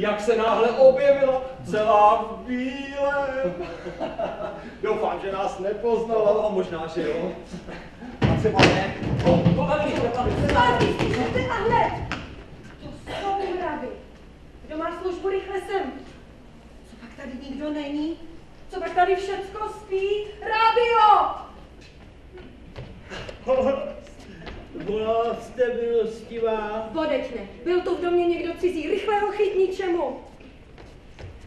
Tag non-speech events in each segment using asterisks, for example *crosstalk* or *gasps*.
jak se náhle objevila celá v bílém. *laughs* Doufám, že nás nepoznala. No, možná, že jo. A třeba ne. To taky, to slyšíte a hned! To jsou mravy. Kdo má službu, rychle sem. Co pak tady nikdo není? Co pak tady všecko spí? Rábio! *laughs* Volala jste milostivá? Bodečne, byl tu v domě někdo cizí, rychle ho chyt ničemu.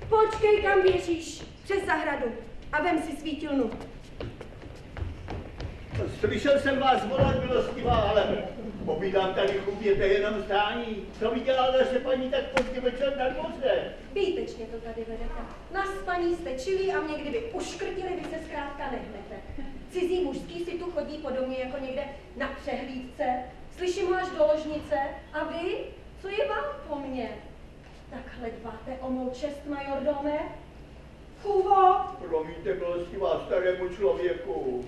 Počkej, kam běžíš, přes zahradu a vem si svítilnu. Slyšel jsem vás volat, milostivá, ale povídám tady chuběte jenom zdání. Co vy dělá naše paní tak pozdě večer na dvoře? Výtečně to tady vedete. Na spaní jste čili a mě kdyby uškrtili, vy se zkrátka nehnete. Cizí mužský si tu chodí po domě jako někde na přehlídce. Slyším ho až do ložnice. A vy? Co je vám po mně? Takhle dbáte o mou čest, majordome? Chůvo! Promiňte, milostivá, starému člověku.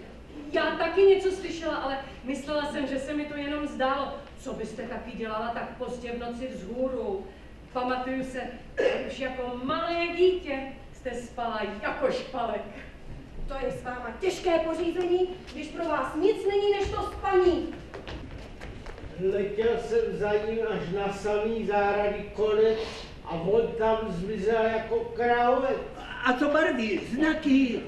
Já taky něco slyšela, ale myslela jsem, že se mi to jenom zdálo. Co byste taky dělala tak pozdě v noci vzhůru? Pamatuju se, už jako malé dítě jste spala jako špalek. To je s váma těžké pořízení, když pro vás nic není než to spaní. Letěl jsem za ním až na samý záradý konec a on tam zmizel jako krávek. A co barvy? Znaky?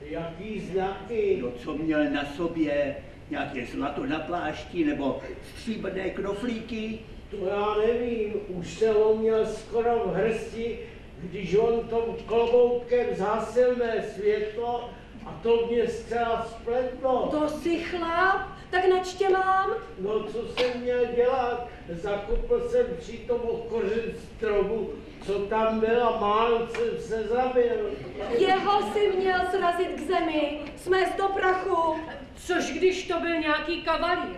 Jaký znaky? No, co měl na sobě? Nějaké zlato na plášti nebo stříbrné knoflíky? To já nevím, už jsem ho měl skoro v hrsti, když on tom kloboutkem zhasil mé světlo a to mě zcela spletlo. To si chlap, tak načtě mám. No co jsem měl dělat? Zakopl jsem přitom o kořen stromu, co tam byl a málem jsem se zabil. Jeho si měl srazit k zemi, smést do prachu. Což když to byl nějaký kavalír,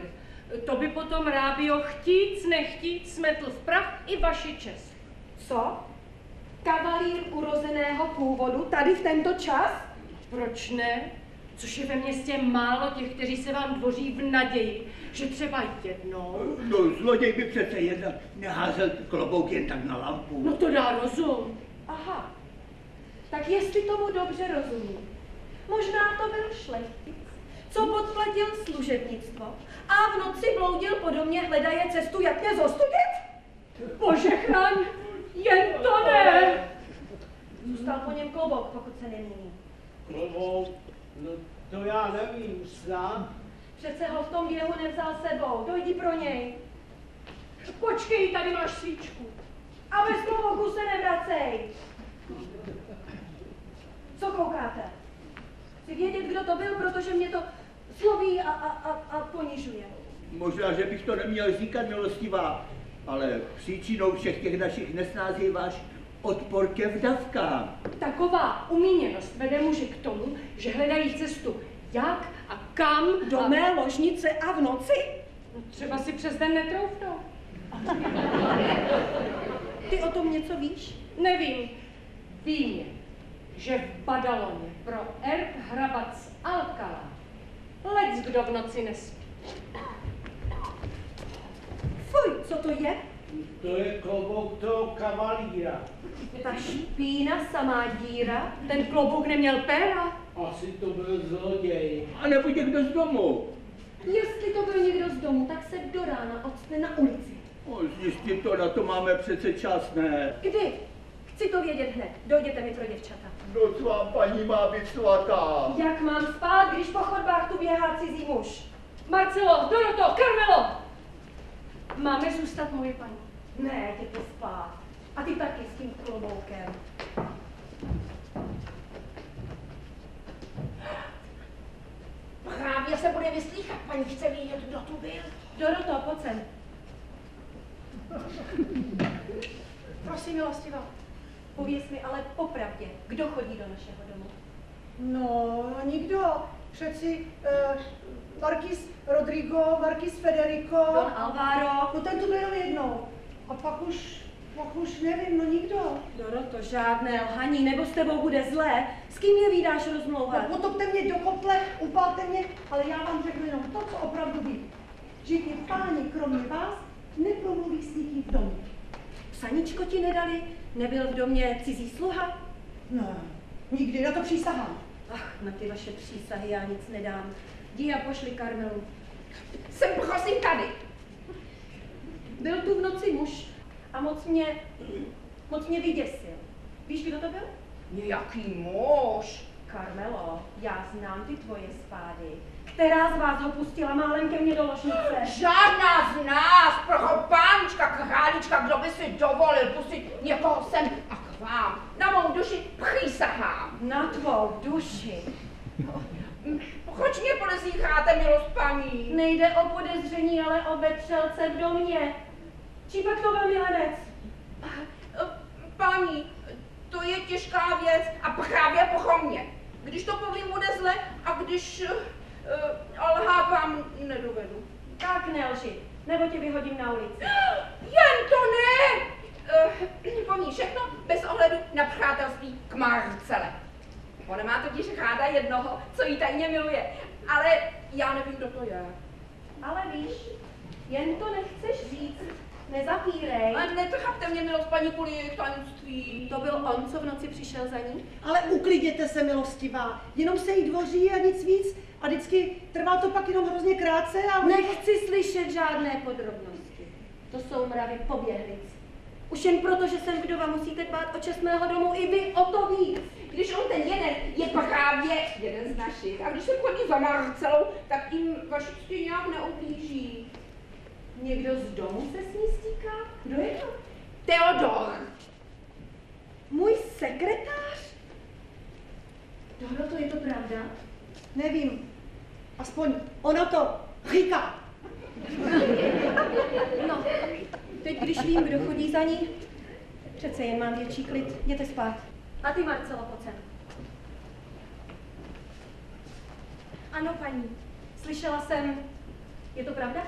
to by potom Rábio chtíc, nechtíc smetl v prach i vaši čest. Co? Kavalír urozeného původu tady v tento čas? Proč ne? Což je ve městě málo těch, kteří se vám dvoří v naději, že třeba jednou... No, zloděj by přece jen neházel klobouk jen tak na lampu. No to dá rozum. Aha, tak jestli tomu dobře rozumím, možná to byl šlechtic, co podplatil služebnictvo a v noci bloudil po domě, hledaje cestu, jak mě zostudit? Bože chraň, jen to ne! Zůstal po něm klobouk, pokud se nemýlím. Klobouk, no to já nevím, snad. Přece ho v tom běhu nevzal sebou, dojdi pro něj. Počkej, tady máš svíčku. A bez klobouku se nevracej. Co koukáte? Chci vědět, kdo to byl, protože mě to sloví a, a, a, a ponižuje. Možná, že bych to neměl říkat, milostivá, ale příčinou všech těch našich nesnází je váš odpor ke vdavkám. Taková umíněnost vede muže k tomu, že hledají cestu jak a kam Do a... mé ložnice a v noci? No, třeba si přes den netroufnou. Ty o tom něco víš? Nevím. Vím že v Badaloně pro erb hrabat z Alcala lec kdo v noci nespí. Fuj, co to je? To je klobouk toho kavalíra. Ta špína samá díra? Ten klobouk neměl péra? Asi to byl zloděj. A nebo někdo z domu. Jestli to byl někdo z domu, tak se do rána odstne na ulici. O, zjistit to, na to máme přece čas, ne? Kdy? Chci to vědět hned. Dojděte mi pro děvčata. Noc vám paní má být svatá. Jak mám spát, když po chodbách tu běhá cizí muž? Marcelo, Doroto, Carmelo! Máme zůstat, moje paní. Ne, jděte spát. A ty taky s tím kloboukem. Právě se bude vyslýchat, paní chce vědět, kdo tu byl. Doroto, pojď sem. Prosím, milostivá. Pověz mi ale popravdě, kdo chodí do našeho domu. No, nikdo. Přeci uh, Markis Rodrigo, Markis Federico. Don Alvaro. No ten tu byl jenom jednou. A pak už, pak už nevím, no nikdo. Doroto, žádné lhaní, nebo s tebou bude zlé. S kým je výdáš No, rozmlouvat? potopte mě do kotle, upalte mě, ale já vám řeknu jenom to, co opravdu vím. Že ti páni kromě vás nepromluví s nikým v domě. Psaníčko ti nedali, Nebyl v domě cizí sluha? Ne, nikdy, na to přísahám. Ach, na ty vaše přísahy já nic nedám. Jdi a pošli Karmelu. Jsem prosím tady. Byl tu v noci muž a moc mě, moc mě vyděsil. Víš, kdo to byl? Jaký muž. Karmelo, já znám ty tvoje spády. Která z vás ho pustila málem ke mně do ložnice? Žádná z nás, proho pánička, králička, kdo by si dovolil pustit někoho sem a k vám. Na mou duši přísahám. Na tvou duši. Proč mě podezíráte, milost paní? Nejde o podezření, ale o vetřelce v domě. Čí pak to byl milenec? Paní, to je těžká věc a právě po mně. Když to povím, bude zle a když uh, lhát vám nedovedu. Tak nelži, nebo tě vyhodím na ulici. *gasps* Jen to ne! *clears throat* Uh, pomí všechno bez ohledu na přátelství k Marcele. Ona má totiž ráda jednoho, co jí tajně miluje, ale já nevím, kdo to je. Ale víš, jen to nechceš říct. Nezapírej. Ale netrapte mě, milost paní, kvůli jejich tajemství. To byl on, co v noci přišel za ní? Ale uklidněte se, milostivá. Jenom se jí dvoří a nic víc. A vždycky trvá to pak jenom hrozně krátce a... Nechci slyšet žádné podrobnosti. To jsou mravy poběhlic. Už jen proto, že jsem vdova, musíte dbát o čest mého domu i vy o to víc. Když on ten jeden je právě jeden z našich. A když se chodí za Marcelou, tak jim vaši cti nějak neublíží. Někdo z domu se s ní stýká? Kdo je to? Teodor. Můj sekretář? Doro, to je to pravda? Nevím. Aspoň ona to říká. No, teď když vím, kdo chodí za ní, přece jen mám větší klid. Jděte spát. A ty, Marcelo, pojď sem. Ano, paní. Slyšela jsem, je to pravda?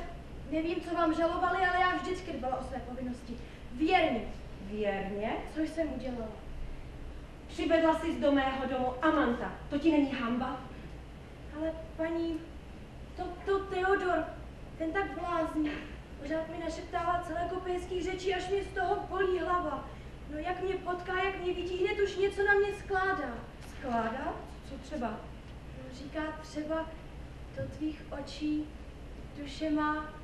Nevím, co vám žalovali, ale já vždycky dbala o své povinnosti. Věrně. Věrně? Co jsem udělala? Přivedla jsi do mého domu Amanta. To ti není hamba? Ale paní, to, to Teodor, ten tak blázní. Pořád mi našeptává celé kopejských řečí, až mě z toho bolí hlava. No jak mě potká, jak mě vidí, hned už něco na mě skládá. Skládá? Co třeba? No, říká třeba, do tvých očí duše má,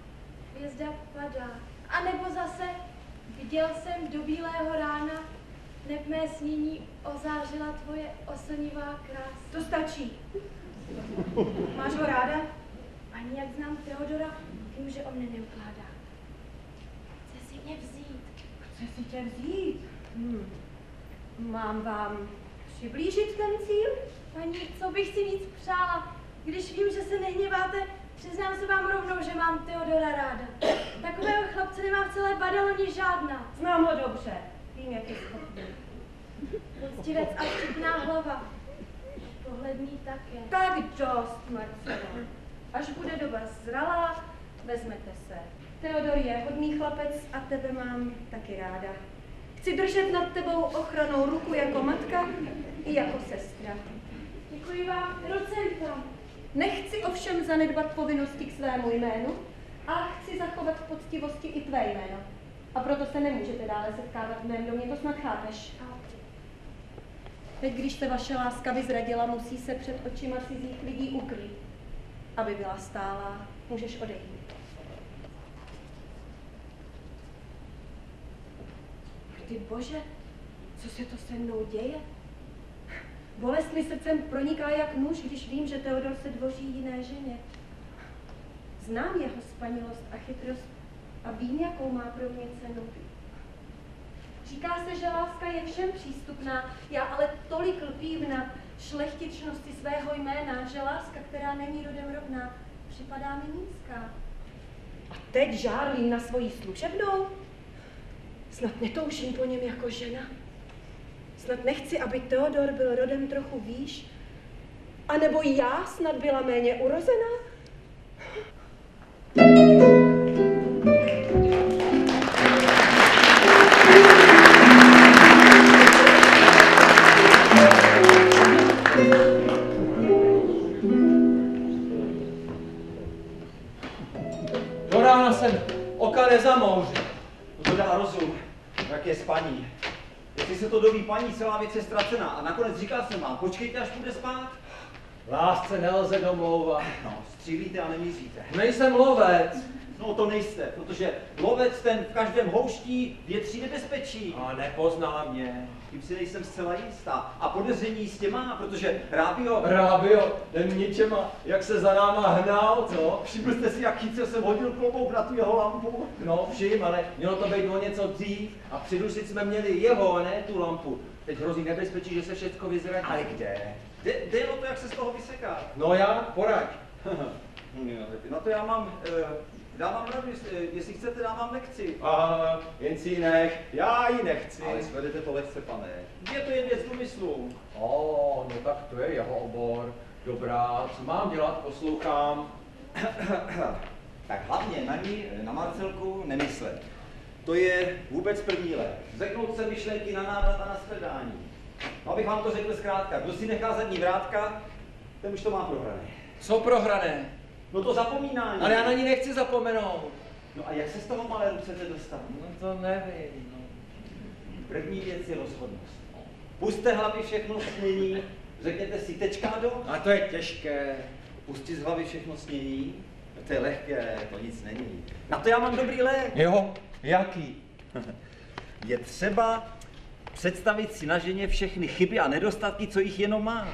hvězda padá. A nebo zase, viděl jsem do bílého rána, neb mé snění ozářila tvoje oslnivá krása. To stačí. Máš ho ráda? Ani jak znám Teodora, vím, že on mě neukládá. Chce si mě vzít. Chce si tě vzít? Hmm. Mám vám přiblížit ten cíl? Paní, co bych si víc přála, když vím, že se nehněváte, přiznám se vám rovnou, že mám Teodora ráda. Takového chlapce nemám v celé badaloně žádná. Znám ho dobře. Vím, jak je schopný. Poctivec a vtipná hlava. Pohledný také. Tak dost, Marcelo. Až bude doba zralá, vezmete se. Teodor je hodný chlapec a tebe mám taky ráda. Chci držet nad tebou ochranou ruku jako matka i jako sestra. Děkuji vám, Rocenka. Nechci ovšem zanedbat povinnosti k svému jménu, ale chci zachovat v poctivosti i tvé jméno. A proto se nemůžete dále setkávat v mém domě, to snad chápeš. Teď, když se vaše láska vyzradila, musí se před očima cizích lidí ukrýt. Aby byla stálá, můžeš odejít. Ty bože, co se to se mnou děje? Bolest mi srdcem proniká jak nůž, když vím, že Teodor se dvoří jiné ženě. Znám jeho spanilost a chytrost a vím, jakou má pro mě cenu. Říká se, že láska je všem přístupná, já ale tolik lpím na šlechtičnosti svého jména, že láska, která není rodem rovná, připadá mi nízká. A teď žárlím na svoji služebnou? Snad netoužím po něm jako žena? Snad nechci, aby Teodor byl rodem trochu výš? A nebo já snad byla méně urozená? Paní, celá věc je ztracená. A nakonec říkal jsem vám, počkejte, až bude spát. Lásce nelze domlouvat. No, střílíte a nemíříte. Nejsem lovec. No to nejste, protože lovec ten v každém houští větří nebezpečí. A nepozná mě. Tím si nejsem zcela jistá. A podezření jistě má, protože Rábio... Rábio, ten ničema, jak se za náma hnal, co? Všiml jste si, jak chytře jsem hodil klobouk na tu jeho lampu? No všim, ale mělo to být o něco dřív a přidušit jsme měli jeho, a ne tu lampu. Teď hrozí nebezpečí, že se všechno vyzradí. Ale kde? Jde, jde o to, jak se z toho vyseká. No já, poraď. *laughs* Na to já mám, eh, dávám radu, jestli, jestli chcete, dávám lekci. A jen si ji nech, já ji nechci. Ale svedete to lehce, pane. Je to jen věc důmyslu. O, no tak to je jeho obor. Dobrá, co mám dělat, poslouchám. *coughs* tak hlavně na ní, na Marcelku, nemyslet. To je vůbec první let. Řeknout se myšlenky na návrat a na shledání. No, abych vám to řekl zkrátka, kdo si nechá zadní vrátka, ten už to má prohrané. Co prohrané? No to zapomínání. Ale já na ní nechci zapomenout. No a jak se z toho maléru chcete dostat? No to nevím, no. První věc je rozhodnost. Puste hlavy všechno snění, řekněte si tečka do. A to je těžké. Pustit z hlavy všechno snění, to je lehké, to nic není. Na to já mám dobrý lék. Jo, jaký? *laughs* Je třeba představit si na ženě všechny chyby a nedostatky, co jich jenom má.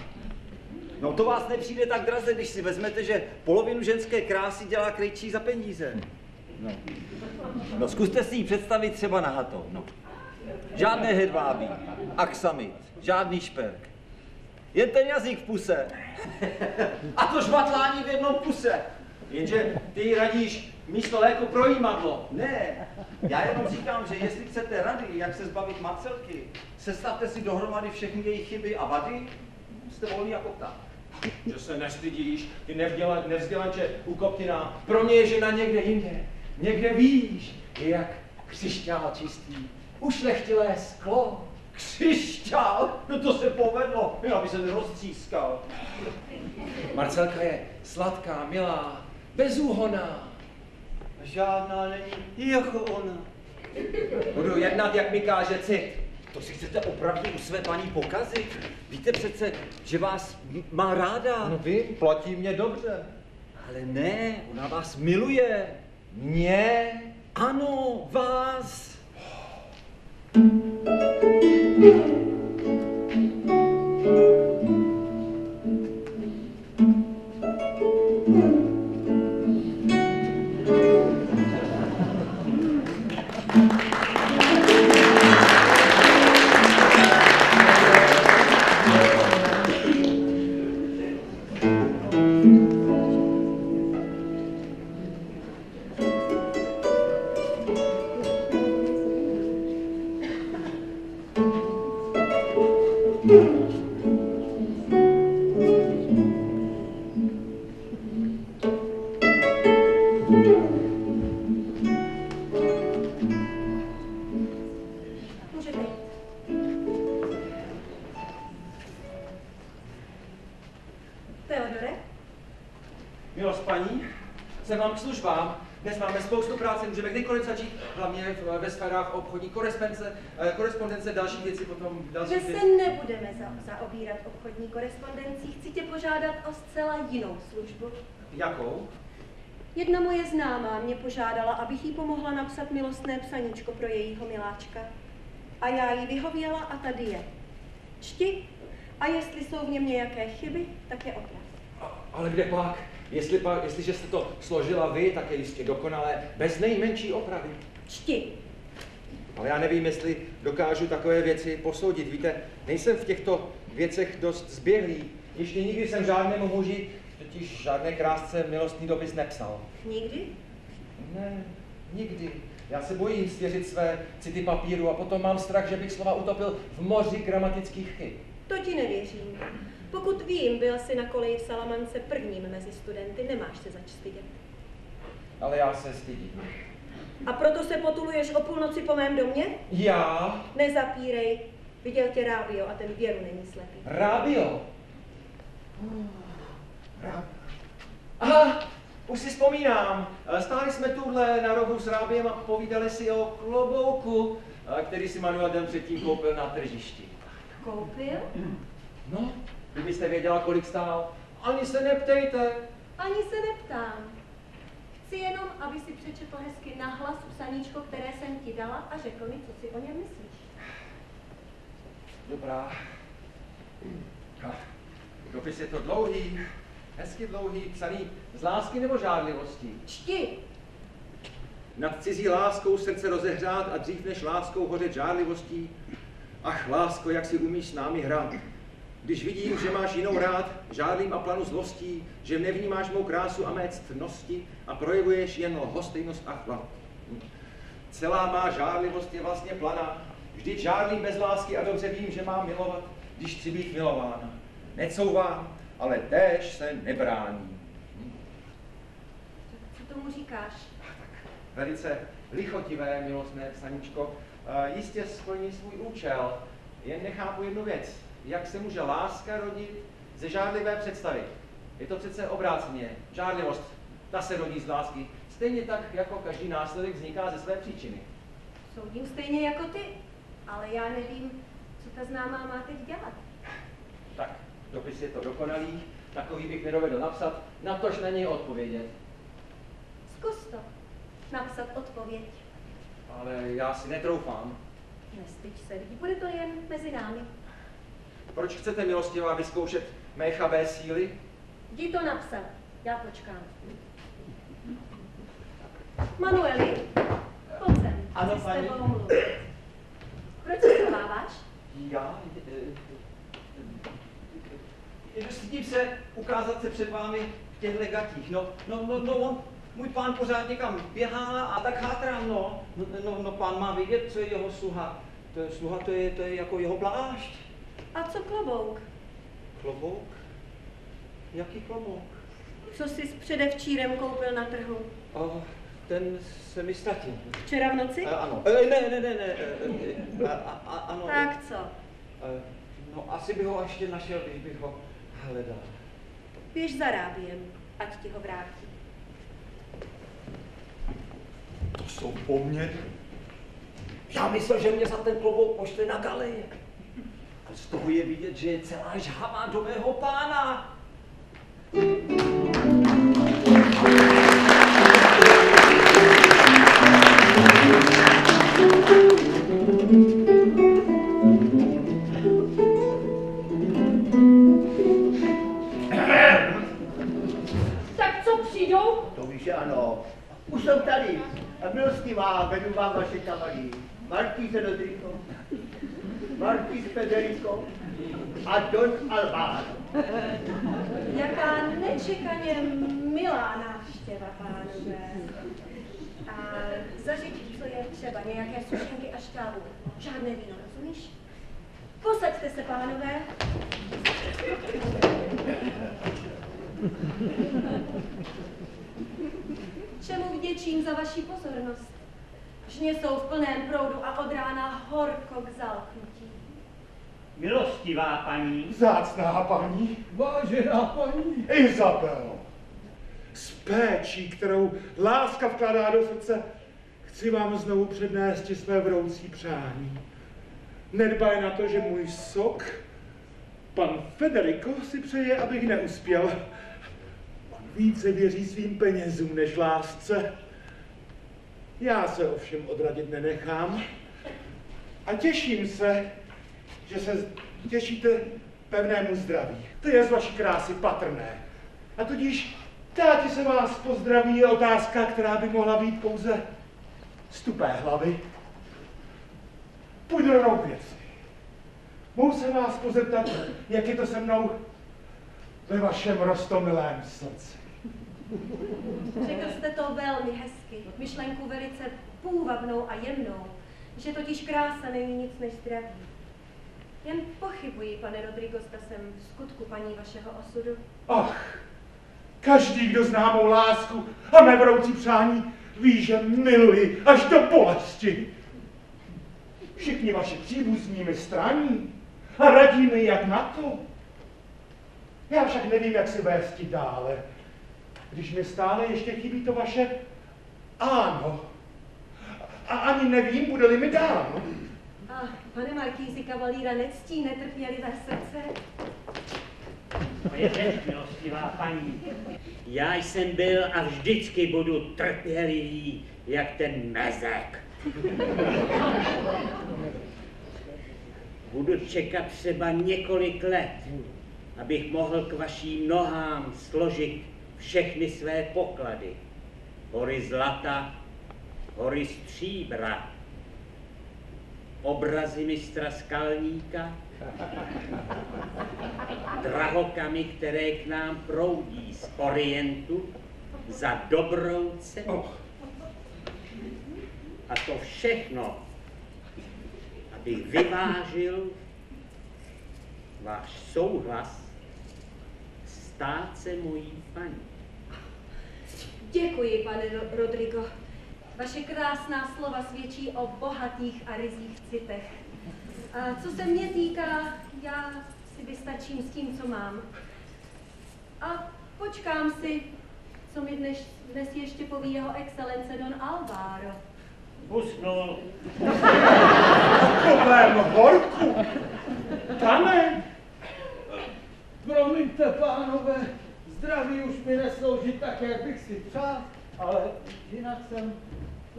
No to vás nepřijde tak draze, když si vezmete, že polovinu ženské krásy dělá krejčí za peníze. No. no zkuste si ji představit třeba na hato. No. Žádné hedvábí, aksamit, žádný šperk. Jen ten jazyk v puse. *laughs* A to žvatlání v jednom puse. Jenže ty radíš místo léku pro jímadlo. Ne, já jenom říkám, že jestli chcete rady, jak se zbavit Marcelky, sestavte si dohromady všechny její chyby a vady, jste volný jako pták. Že se nestydíš, ty nevděla, nevzdělanče ukoptiná. Pro mě je žena někde jinde. Někde víš, je jak křišťál čistý. Ušlechtilé sklo. Křišťál? No to se povedlo, já by se neroztřískal. Marcelka je sladká, milá, bezúhoná. Žádná není jako ona. Budu jednat, jak mi káže cit. To si chcete opravdu u své paní pokazit? Víte přece, že vás má ráda. No vím, platí mě dobře. Ale ne, ona vás miluje. Mě? Ano, vás. Můžete obchodní korespondence, eh, korespondence, další věci, potom další věci. se nebudeme za, zaobírat obchodní korespondencí, chci tě požádat o zcela jinou službu. Jakou? Jedna moje známá mě požádala, abych jí pomohla napsat milostné psaníčko pro jejího miláčka. A já jí vyhověla a tady je. Čti a jestli jsou v něm nějaké chyby, tak je oprav. A- Ale kde pak? Jestli pak, jestliže jste to složila vy, tak je jistě dokonalé, bez nejmenší opravy. Čti. Ale já nevím, jestli dokážu takové věci posoudit. Víte, nejsem v těchto věcech dost zběhlý. Ještě nikdy jsem žádnému muži, totiž žádné krásce milostný dopis nepsal. Nikdy? Ne, nikdy. Já se bojím svěřit své city papíru a potom mám strach, že bych slova utopil v moři gramatických chyb. To ti nevěřím. Pokud vím, byl jsi na koleji v Salamance prvním mezi studenty, nemáš se zač stydět. Ale já se stydím. A proto se potuluješ o půlnoci po mém domě? Já? Nezapírej, viděl tě Rábio a ten věru není slepý. Rábio? Ráb... Aha, už si vzpomínám. Eh, Stáli jsme tuhle na rohu s Rábiem a povídali si o klobouku. a který si Manuel den předtím koupil na tržišti. Koupil? No, kdybyste věděla, kolik stál, ani se neptejte. Ani se neptám. Chci jenom, aby si přečetl hezky nahlas psaníčko, které jsem ti dala a řekl mi, co si o něm myslíš. Dobrá. A dopis je to dlouhý, hezky dlouhý, psaný z lásky nebo žádlivosti. Čti! Nad cizí láskou srdce rozehřát a dřív než láskou hořet žádlivostí. Ach, lásko, jak si umíš s námi hrát. Když vidím, že máš jinou rád, žádlím a planu zlostí, že nevnímáš mou krásu a mé ctnosti a projevuješ jen lhostejnost a chlad. Celá má žádlivost je vlastně plana. Vždyť žádlím bez lásky a dobře vím, že mám milovat, když chci být milována. Necouvám, ale též se nebrání. Co tomu říkáš? Velice lichotivé, milostné psaníčko. Uh, jistě splní svůj účel. Jen nechápu jednu věc. Jak se může láska rodit ze žádlivé představy? Je to přece obráceně. Žádlivost, ta se rodí z lásky. Stejně tak, jako každý následek vzniká ze své příčiny. Soudím stejně jako ty, ale já nevím, co ta známá má teď dělat. Tak, dopis je to dokonalý, takový bych nedovedl napsat, na tož na něj odpovědět. Zkus to. Napsat odpověď. Ale já si netroufám. Nestyď se, bude to jen mezi námi. Proč chcete milostivá vyzkoušet mé chabé síly? Jdi to napsat, já počkám. Manueli, pojď sem. Ano, chci s paní. tebou mluvit. Proč se schováváš? Já? Stydím se ukázat se před vámi v těchto gatích. No, no, no, no, on, můj pán pořád někam běhá a tak chátrám, no. No, no, no pán má vidět, co je jeho sluha. To je sluha, to je, to je jako jeho plášť. A co klobouk? Klobouk? Jaký klobouk? Co jsi s předevčírem koupil na trhu? O, ten se mi ztratil. Včera v noci? E, ano. E, ne, ne, ne, ne. E, a, a, a, ano. Tak co? E, no, asi bych ho ještě našel, když bych ho hledal. Běž za rábiem, ať ti ho vrátí. To jsou poměry. Já myslel, že mě za ten klobouk pošle na galeje. Z toho je vidět, že je celá žhavá do mého pána. Tak co přijdou? To víš, ano. Už jsem tady. A milostivá, vedu vám vaše kamarí. Marquise Rodrigo, Marquis Federico a Don Albano. Jaká nečekaně milá návštěva, pánové. A zažít, co je třeba, nějaké sušenky a šťávu. Žádné víno, rozumíš? Posaďte se, pánové. Čemu vděčím za vaši pozornost? Žně jsou v plném proudu a od rána horko k zalknutí. Milostivá paní, Zácná paní, vážená paní Izabelo, s péčí, kterou láska vkládá do srdce, chci vám znovu přednést své vroucí přání. Nedbaj na to, že můj sok, pan Federico, si přeje, abych neuspěl. On více věří svým penězům než lásce. Já se ovšem odradit nenechám a těším se, že se těšíte pevnému zdraví. To je z vaší krásy patrné. A tudíž táti se vás pozdraví je otázka, která by mohla být pouze z tupé hlavy. Půjdu rovnou k věci. Mohu se vás pozeptat, jak je to se mnou ve vašem rostomilém srdci. Řekl jste to velmi hezky, myšlenku velice půvabnou a jemnou, že totiž krása není nic než zdraví. Jen pochybuji, pane Rodrigo, zda jsem v skutku paní vašeho osudu. Ach, každý, kdo zná mou lásku a mé vroucí přání, ví, že miluji až do bolesti. Všichni vaši příbuzní mi straní a radí mi, jak na to. Já však nevím, jak si vést dále, když mi stále ještě chybí to vaše ano. a ani nevím, bude-li mi dál. A pane Markýzi kavalíra nectí netrpělivé srdce? Moje řeč, milostivá paní. Já jsem byl a vždycky budu trpělivý, jak ten mezek. Budu čekat třeba několik let, abych mohl k vašim nohám složit všechny své poklady. Hory zlata, hory stříbra, obrazy mistra Skalníka, drahokamy, které k nám proudí z Orientu za dobrou cenu. A to všechno, abych vyvážil váš souhlas stát se mojí paní. Děkuji, pane Ro- Rodrigo. Vaše krásná slova svědčí o bohatých a rizích citech. A co se mě týká, já si vystačím s tím, co mám. A počkám si, co mi dnes, dnes ještě poví jeho excelence Don Alvaro. Usnul. Takovém horku. Pane, Promiňte, pánové, zdraví už mi neslouží tak, jak bych si přál, ale jinak jsem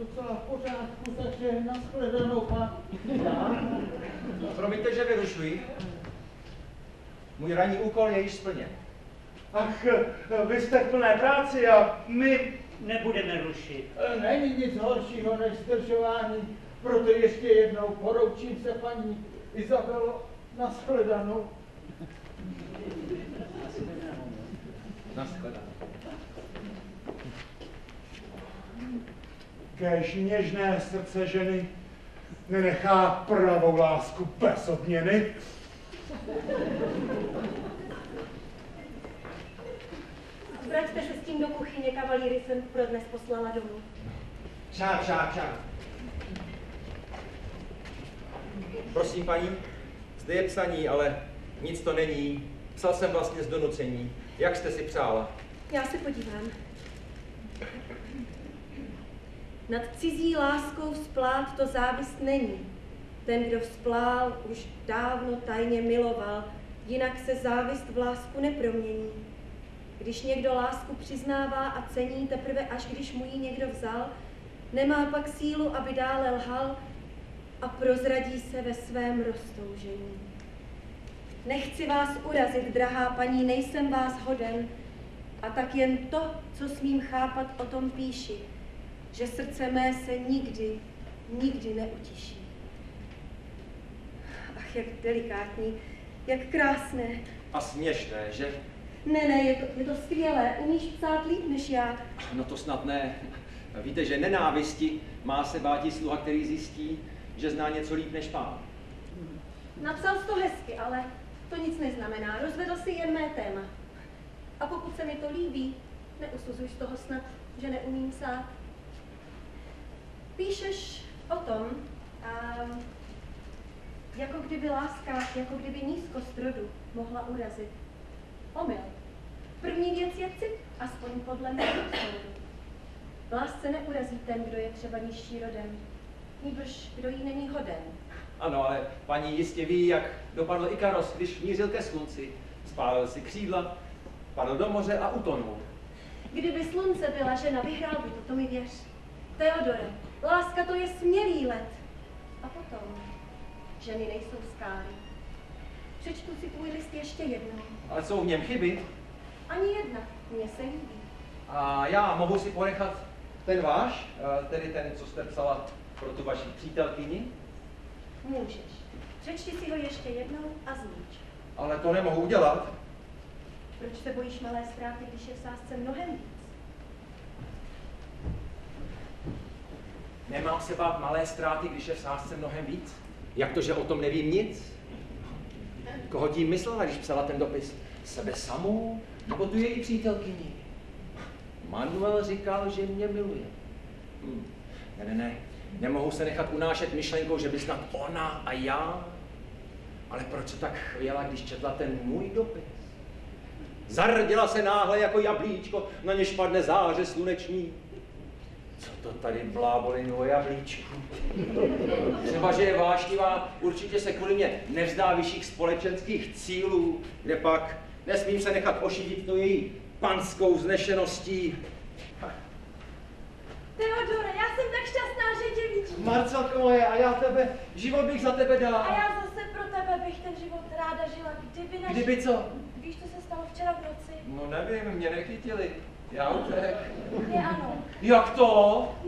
docela v pořádku, takže nashledanou pán. Já? Promiňte, že vyrušuji. Můj ranní úkol je již splněn. ach, vy jste v plné práci a my... Nebudeme rušit. Není nic horšího než zdržování, proto ještě jednou poroučím se paní Izabelo, nashledanou. Naschledanou. Kéž něžné srdce ženy nenechá pravou lásku bez odměny. Vraťte se s tím do kuchyně, kavalíry jsem pro dnes poslala domů. Šák, šák, šák. Prosím, paní, zde je psaní, ale nic to není. Psal jsem vlastně z donucení. Jak jste si přála? Já se podívám. Nad cizí láskou vzplát to závist není. Ten, kdo vzplál, už dávno tajně miloval, jinak se závist v lásku nepromění. Když někdo lásku přiznává a cení teprve až když mu ji někdo vzal, nemá pak sílu, aby dále lhal a prozradí se ve svém roztoužení. Nechci vás urazit, drahá paní, nejsem vás hoden, a tak jen to, co smím chápat, o tom píši, že srdce mé se nikdy, nikdy neutiší. Ach, jak delikátní, jak krásné. A směšné, že? Ne, ne, je to, je to skvělé, umíš psát líp než já. No to snad ne. Víte, že nenávisti má se bátí sluha, který zjistí, že zná něco líp než pán. Napsal jsi to hezky, ale to nic neznamená. Rozvedl si jen mé téma. A pokud se mi to líbí, neusuzuj z toho snad, že neumím psát. Píšeš o tom, a jako kdyby láska, jako kdyby nízkost rodu mohla urazit. Omyl. První věc je cit, aspoň podle mého soudu. V lásce neurazí ten, kdo je třeba nižší rodem, nýbrž kdo jí není hoden. Ano, ale paní jistě ví, jak dopadl Ikaros, když mířil ke slunci. Spálil si křídla, padl do moře a utonul. Kdyby slunce byla žena, vyhrál by to, to mi věř. Teodore, láska to je smělý let. A potom, ženy nejsou skály. Přečtu si tvůj list ještě jednou. Ale jsou v něm chyby. Ani jedna, mně se líbí. A já mohu si ponechat ten váš, eh, tedy ten, co jste psala pro tu vaši přítelkyni, Můžeš. Přečti si ho ještě jednou a znič. ale to nemohu udělat. Proč se bojíš malé ztráty, když je v sázce mnohem víc? Nemám se bát malé ztráty, když je v sázce mnohem víc. Jak to, že o tom nevím nic? Koho tím myslela, když psala ten dopis? Sebe samou nebo tu její přítelkyni? Manuel říkal, že mě miluje. Hm. Ne, ne, ne. Nemohu se nechat unášet myšlenkou, že by snad ona a já. Ale proč se tak chvěla, když četla ten můj dopis? Zardila se náhle jako jablíčko, na něž padne záře sluneční. Co to tady blábolinu o jablíčku? Třeba, že je vášnivá, určitě se kvůli mě nevzdá vyšších společenských cílů, kde pak nesmím se nechat ošidit to její panskou znešeností. Teodore, já jsem tak šťastná, že tě vidím. Marcelko moje, a já tebe, život bych za tebe dal. A já zase pro tebe bych ten život ráda žila, kdyby naši... Kdyby co? Víš, co se stalo včera v noci? No nevím, mě nechytili. Já utek. Je ano. Jak to?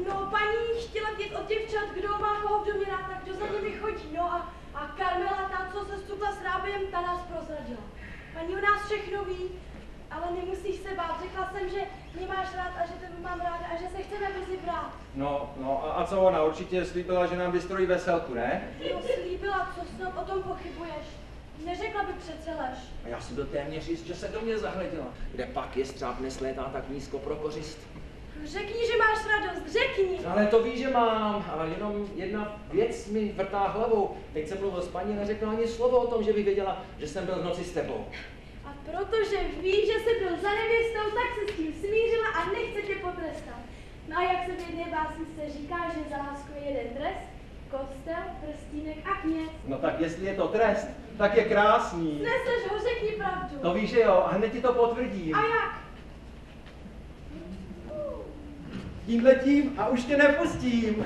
No, paní chtěla vědět od děvčat, kdo má koho v domě rád, tak kdo za nimi chodí. No a, a Karmela, ta, co se stukla s rábem, ta nás prozradila. Paní o nás všechno ví, ale nemusíš se bát. Řekla jsem, že mě máš rád a že tebe mám ráda a že se chceme brzy brát. No, no a, a co ona? Určitě slíbila, že nám vystrojí veselku, ne? No, slíbila, co snad o tom pochybuješ. Neřekla by přece lež. A já si byl téměř jist, že se do mě zahleděla. Kde pak je střáp neslétá tak nízko pro kořist? Řekni, že máš radost, řekni. Ale to ví, že mám, ale jenom jedna věc mi vrtá hlavou. Teď jsem mluvil s paní, neřekla ani slovo o tom, že by věděla, že jsem byl v noci s tebou. A protože ví, že jsi byl za nevěstou, tak se s tím smířila a nechce tě potrestat. No a jak se v jedné básnice říká, že za lásku je jeden trest, kostel, prstínek a kněz. No tak jestli je to trest, tak je krásný. Sneseš ho, řekni pravdu. To víš, že jo, a hned ti to potvrdím. A jak? Tímhle tím a už tě nepustím.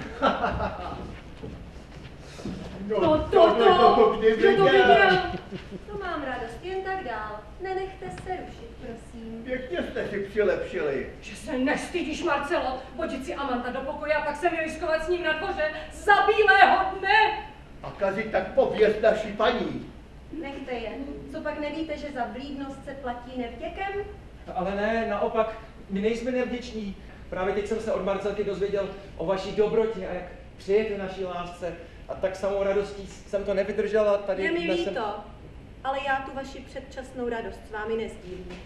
No to, to, to, kdy kdo to viděl? To mám radost, jen tak dál. Nenechte se rušit, prosím. Pěkně jste si přilepšili. Že se nestydíš, Marcelo, vodit si Amanta do pokoje a pak se vyliskovat s ním na dvoře za bílého dne. A kazit tak pověst naší paní. Nechte je. Co pak nevíte, že za vlídnost se platí nevděkem? Ale ne, naopak, my nejsme nevděční. Právě teď jsem se od Marcelky dozvěděl o vaší dobrotě a jak přijete naší lásce. A tak samou radostí jsem to nevydržel a tady Je mi dnes jsem... líto, ale já tu vaši předčasnou radost s vámi nezdílím.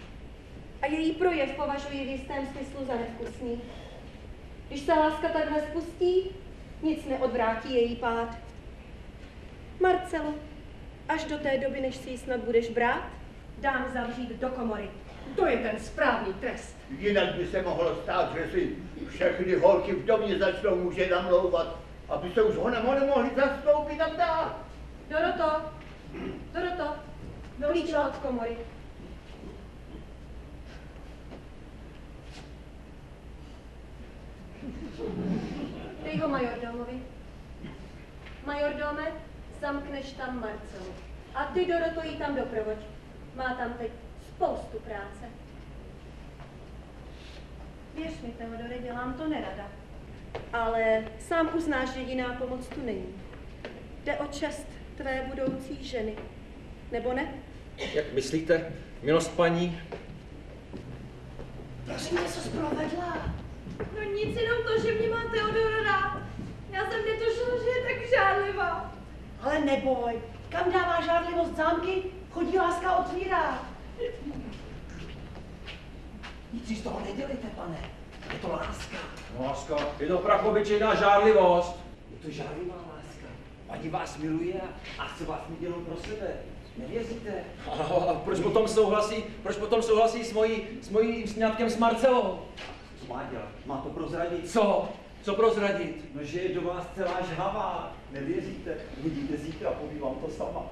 A její projev považuji v jistém smyslu za nevkusný. Když se láska takhle spustí, nic neodvrátí její pád. Marcelo, až do té doby, než si ji snad budeš brát, dám zavřít do komory. To je ten správný trest. Jinak by se mohlo stát, že si všechny holky v domě začnou muže namlouvat, aby se už honem ho nemohli zastoupit a dát. Doroto, Doroto, klíč od komory. Dej ho majordomovi. Majordome, zamkneš tam Marcelu. A ty, Doroto, jí tam doprovoď. Má tam teď spoustu práce. Věř mi, Teodore, dělám to nerada. Ale sám uznáš, že jiná pomoc tu není. Jde o čest tvé budoucí ženy. Nebo ne? Jak myslíte, milost paní? Prosím, něco zprovedla. No nic, jenom to, že mě má Teodora rád. Já jsem netušila, že je tak žádlivá. Ale neboj, kam dává žádlivost zámky, chodí láska otvírá. Nic si z toho nedělejte, pane. Je to láska. Láska, je to prach obyčejná žárlivost. Je to žádlivá láska. Paní vás miluje a chce vás mít jenom pro sebe. Nevěříte? A, a proč potom souhlasí, proč potom souhlasí s mojí, s mojím sňatkem s Marcelou? Co má dělat? Má to prozradit? Co? Co prozradit? No, že je do vás celá žhavá. Nevěříte? Vidíte zítra, povím vám to sama.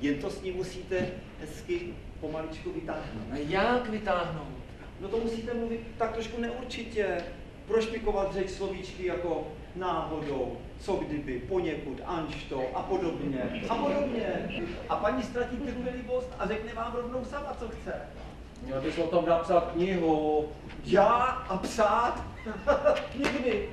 Jen to s ní musíte hezky pomaličku vytáhnout. A jak vytáhnout? No to musíte mluvit tak trošku neurčitě. Prošpikovat řeč slovíčky jako náhodou, co kdyby, poněkud, anšto a podobně. A podobně. A paní ztratí trpělivost a řekne vám rovnou sama, co chce. Měl bys o tom napsat knihu. Já a psát? *laughs* Nikdy.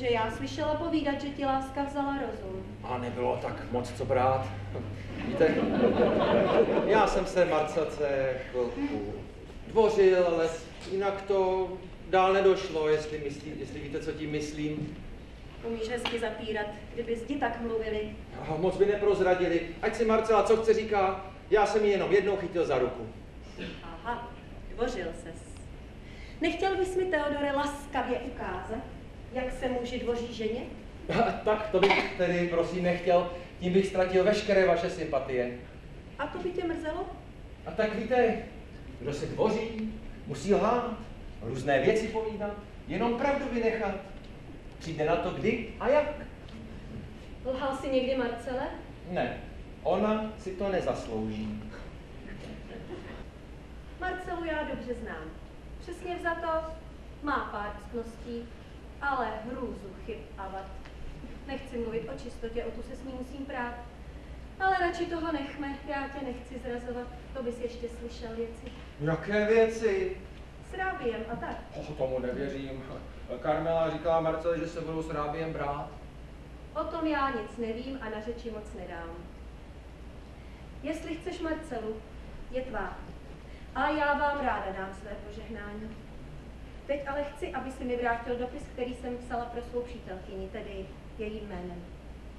Jenže já slyšela povídat, že ti láska vzala rozum. A nebylo tak moc co brát. Víte, já jsem se Marcelce chvilku dvořil, ale jinak to dál nedošlo, jestli, myslí, jestli víte, co tím myslím. Umíš hezky zapírat, kdyby zdi tak mluvili. A moc by neprozradili. Ať si Marcela co chce říká, já jsem ji jenom jednou chytil za ruku. Aha, dvořil ses. Nechtěl bys mi, Teodore, laskavě ukázat, jak se muži dvoří ženě? *laughs* tak to bych tedy prosím nechtěl, tím bych ztratil veškeré vaše sympatie. A to by tě mrzelo? A tak víte, kdo se dvoří, musí lhát, různé věci povídat, jenom pravdu vynechat. Přijde na to kdy a jak. Lhal jsi někdy Marcele? Ne, ona si to nezaslouží. Marcelu já dobře znám. Přesně vzato má pár ctností, ale hrůzu chyb a vad. Nechci mluvit o čistotě, o tu se s ní musím prát. Ale radši toho nechme, já tě nechci zrazovat, to bys ještě slyšel věci. Jaké věci? S rábiem a tak. O, tomu nevěřím. Karmela říkala Marceli, že se budou s Rábiem brát. O tom já nic nevím a na řeči moc nedám. Jestli chceš Marcelu, je tvá. A já vám ráda dám své požehnání. Teď ale chci, aby si mi vrátil dopis, který jsem psala pro svou přítelkyni, tedy jejím jménem.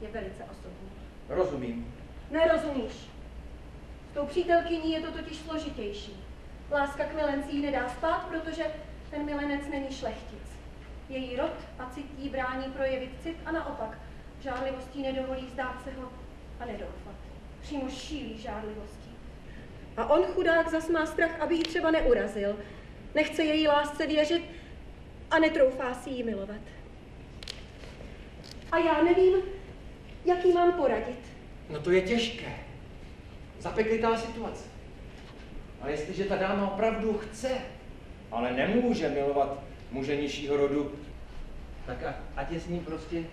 Je velice osobní. Rozumím. Nerozumíš. S tou přítelkyní je to totiž složitější. Láska k milenci jí nedá spát, protože ten milenec není šlechtic. Její rod a cit jí brání projevit cit a naopak žárlivostí nedovolí vzdát se ho a nedoufat. Přímo šílí žárlivostí. A on chudák zas má strach, aby ji třeba neurazil. Nechce její lásce věřit a netroufá si ji milovat. A já nevím, jak jí mám poradit. No to je těžké. Zapeklitá situace. A jestliže ta dáma opravdu chce, ale nemůže milovat muže nižšího rodu, tak a, ať je s ním prostě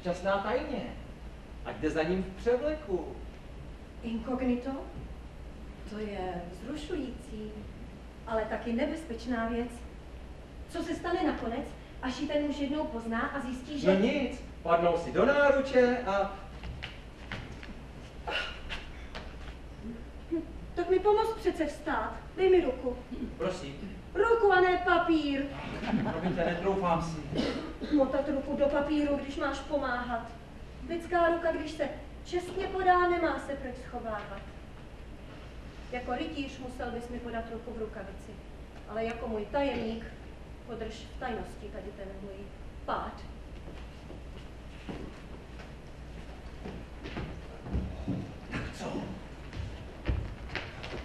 šťastná tajně. Ať jde za ním v převleku. Inkognito? To je vzrušující, ale taky nebezpečná věc. Co se stane nakonec, až ji ten muž jednou pozná a zjistí, že... No nic, padnou si do náruče a... Tak mi pomoz přece vstát. Dej mi ruku. Prosím, Ruku a ne papír. promiňte, netroufám si. Motat ruku do papíru, když máš pomáhat. Lidská ruka, když se čestně podá, nemá se proč schovávat. Jako rytíř musel bys mi podat ruku v rukavici, ale jako můj tajemník podrž v tajnosti tady ten můj pád. Co?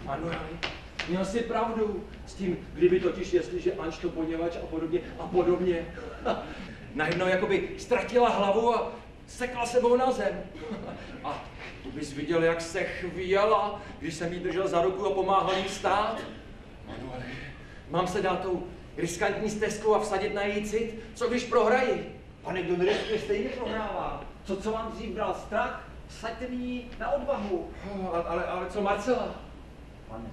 Manueli, měl jsi pravdu s tím, kdyby totiž, jestliže Anč to poněvač a podobně a podobně. *laughs* Najednou jakoby ztratila hlavu a sekla sebou na zem. *laughs* A bys viděl, jak se chvíjela, když jsem jí držel za ruku a pomáhal jí stát. Manueli, mám se dát tou riskantní stezkou a vsadit na její cit? Co když prohraji? Pane, kdo neriskuje, stejně prohrává. Co, co vám dřív bral strach? Vsaďte mi na odvahu. Ale, ale, ale co Marcela? Pane,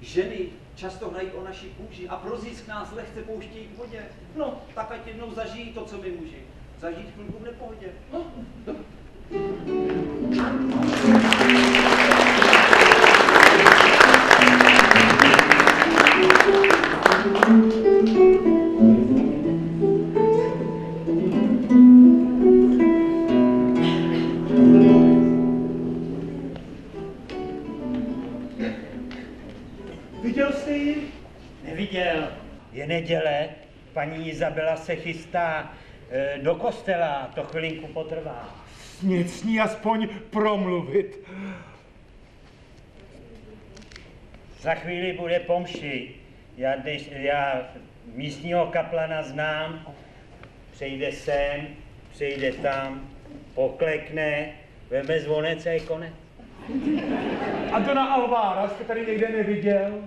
ženy často hrají o naší kůži a pro zisk nás lehce pouštějí k vodě. No, tak ať jednou zažijí to, co my muži. Zažít chvilku v nepohodě. No, no. Viděl jste ji? Neviděl. Je neděle, paní Izabela se chystá eh, do kostela, to chvilinku potrvá. Smět s ní aspoň promluvit. Za chvíli bude pomši. Já, dnes, já místního kaplana znám, přejde sem, přejde tam, poklekne, veme zvonec a je konec. A Dona Alvára jste tady někde neviděl?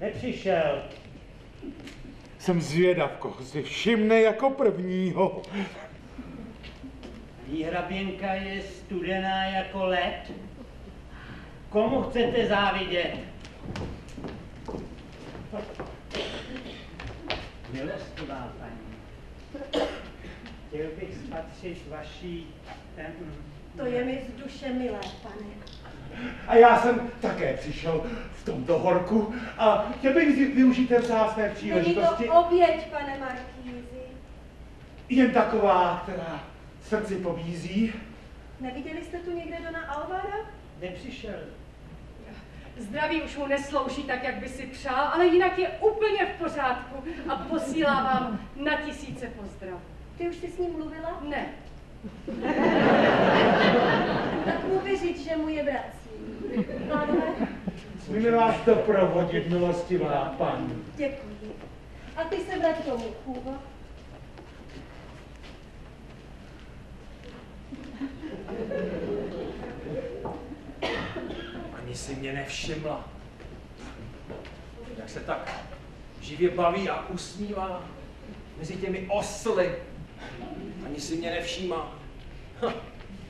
Nepřišel. Jsem zvědav, koho si všimne jako prvního. Paní hraběnka je studená jako led. Komu chcete závidět? Milostivá paní, chtěl bych spatřit vaší... Ten, To je mi z duše milé, pane. A já jsem také přišel v tomto horku a chtěl bych vy- využít té vzácné Není příležitosti. to oběť, pane Markýzi. Jen taková, která srdci pobízí. Neviděli jste tu někde Dona Alvara? nepřišel. Zdraví už mu neslouží tak, jak by si přál, ale jinak je úplně v pořádku a posílá vám na tisíce pozdrav. Ty už jsi s ním mluvila? Ne, *laughs* Tak mu vyříct, že mu je vrací. Pánové, Smíme vás doprovodit, milostivá paní. děkuji. A ty se vrať domů, chůvo. Ani si mě nevšimla. Jak se tak živě baví a usmívá mezi těmi osly. Ani si mě nevšímá. Ha.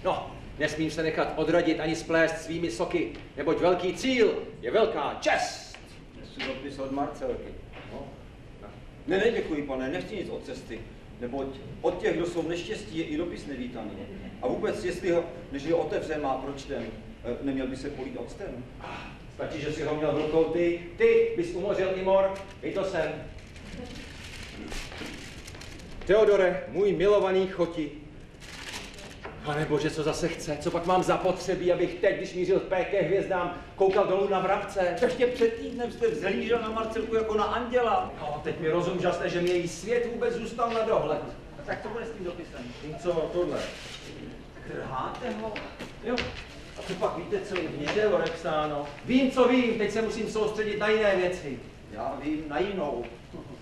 No, nesmím se nechat odradit ani splést svými soky, neboť velký cíl je velká čest. Nesu dopis od Marcelky. No. Ne, ne, děkuji, pane, nechci nic od cesty. Neboť od těch, kdo jsou v neštěstí, je i dopis nevítaný. A vůbec, jestli ho, než ho otevřem a pročtem, eh, neměl by se polít octem. Stačí, že si ho měl v rukou ty, ty bys umořil i mor, i to jsem. Teodore, můj milovaný choti. Pane bože, co zase chce? Co pak mám zapotřebí, abych teď, když mířil P ke hvězdám, koukal dolů na vrabce? Ještě před týdnem jste vzhlížel na Marcelku jako na anděla. No, teď mi rozum žasne, že mě její svět vůbec zůstal na dohled. A tak to bude s tím dopisem. Co tohle? Trháte ho? Jo, A co pak víte, co je v něm? Lorexáno, vím, co vím, teď se musím soustředit na jiné věci. Já vím na jinou.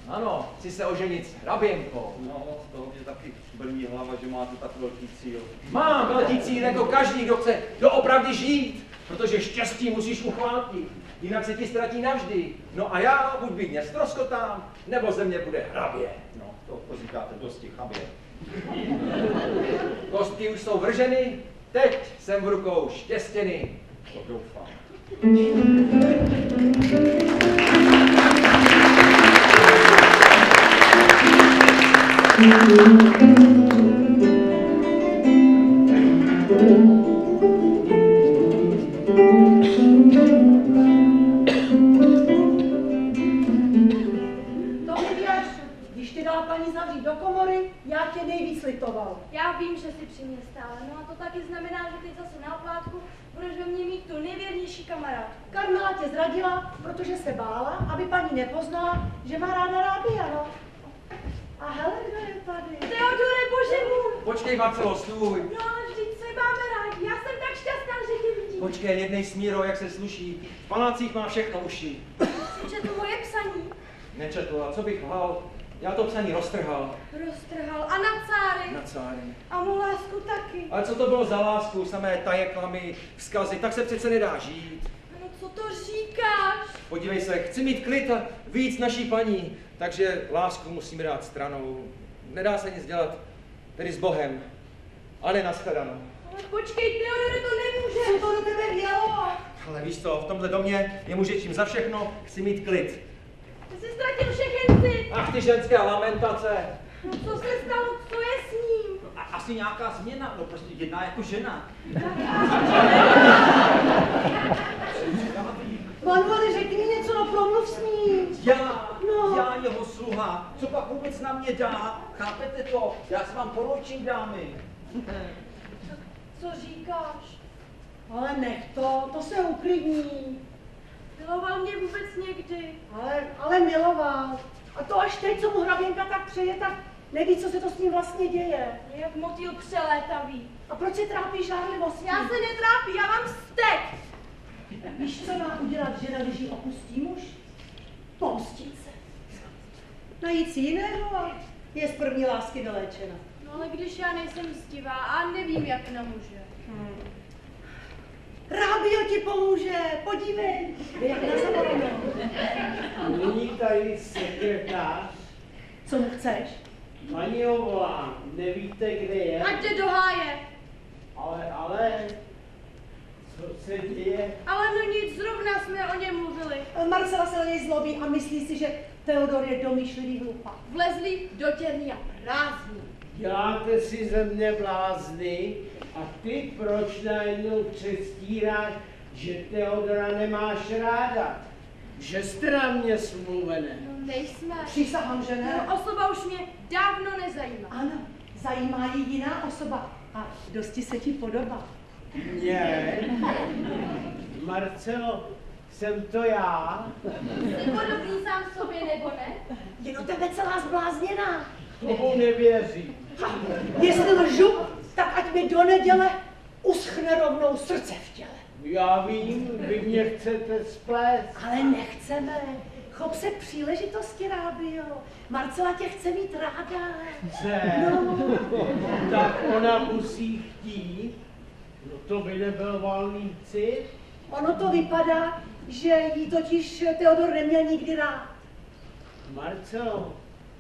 Ano, chci se oženit s hraběnkou. No, z toho mě taky brní hlava, že máte tak velký cíl. Mám velký cíl jako každý, kdo chce doopravdy žít, protože štěstí musíš uchvátit, jinak se ti ztratí navždy. No a já buď být nestroskotám, nebo ze mě bude hrabě. No, to, to říkáte dosti chabě. *laughs* Kostky už jsou vrženy, teď jsem v rukou štěstěny. To doufám. To *laughs* já tě nejvíc litoval. Já vím, že jsi při mě stále, no a to taky znamená, že teď zase na oplátku budeš ve mně mít tu nejvěrnější kamarádku. Karmela tě zradila, protože se bála, aby paní nepoznala, že má ráda rábia, no. A hele, kdo je tady? Teodore, bože můj! Počkej, Marcelo, stůj. No ale vždyť se máme rádi, já jsem tak šťastná, že tě vidím. Počkej, jednej smíro, jak se sluší. V palácích má všechno uši. Jsi četl moje psaní. Nečetl, a co bych lhal? Já to psaní roztrhal Roztrhal a na cáry. na cáry. A mu lásku taky. Ale co to bylo za lásku, samé taje, klamy, vzkazy, tak se přece nedá žít. No co to říkáš? Podívej se, chci mít klid a víc naší paní, takže lásku musíme dát stranou. Nedá se nic dělat, tedy s Bohem. A ne nashledanou. Ale počkej, Teodore, to nemůže. Co to do tebe mělo? Ale víš co, v tomhle domě je mužečím za všechno, chci mít klid. Ty jsi ztratil všechny. Ach ty ženské lamentace. No co se stalo, co je s ním? A asi nějaká změna, no prostě jedná jako žena. Manueli, řekni mi něco, no promluv s ním. Já, No. já jeho sluha, co pak vůbec na mě dá? Chápete to? Já se vám poročím, dámy. Co říkáš? Ale nech to, to se uklidní. Miloval mě vůbec někdy? Ale, ale miloval. A to až teď, co mu hraběnka tak přeje, tak neví, co se to s ním vlastně děje. Je jak motýl přelétavý. A proč se trápí žárlivostí? Já se netrápí, já mám vztek. Víš, co má udělat žena, když ji opustí muž? Pomstit se. Najít si jiného a je z první lásky vyléčena. No ale když já nejsem mstivá a nevím, jak na muže. Rábio ti pomůže, podívej, jak na zavoleno. Nyní tady sekretář. Co mu chceš? Paní ho volám, nevíte, kde je? Ať jde do háje. Ale, ale, co se děje? Ale no nic, zrovna jsme o něm mluvili. Marcela se na něj zlobí a myslí si, že Teodor je domýšlivý hlupák. Vlezli do těrny a prázdní. Děláte si ze mne blázny a ty proč najednou přestíráš, že Teodora nemáš ráda? Že jste na mě smluvené. No nejsme. Přísahám, že ne. No, osoba už mě dávno nezajímá. Ano, zajímá ji jiná osoba a dosti se ti podobá. Mě? Marcelo, jsem to já? Jsi podobný sám sobě, nebo ne? Je o tebe celá zblázněná. Tomu nevěřím. Jestli lžu, tak ať mi do neděle uschne rovnou srdce v těle. Já vím, vy mě chcete splést. Ale nechceme. Chop se příležitosti, Rábio. Marcela tě chce mít ráda. Chce? No. Tak ona musí chtít. No to by nebyl volný cit. Ono to vypadá, že jí totiž Teodor neměl nikdy rád. Marcelo,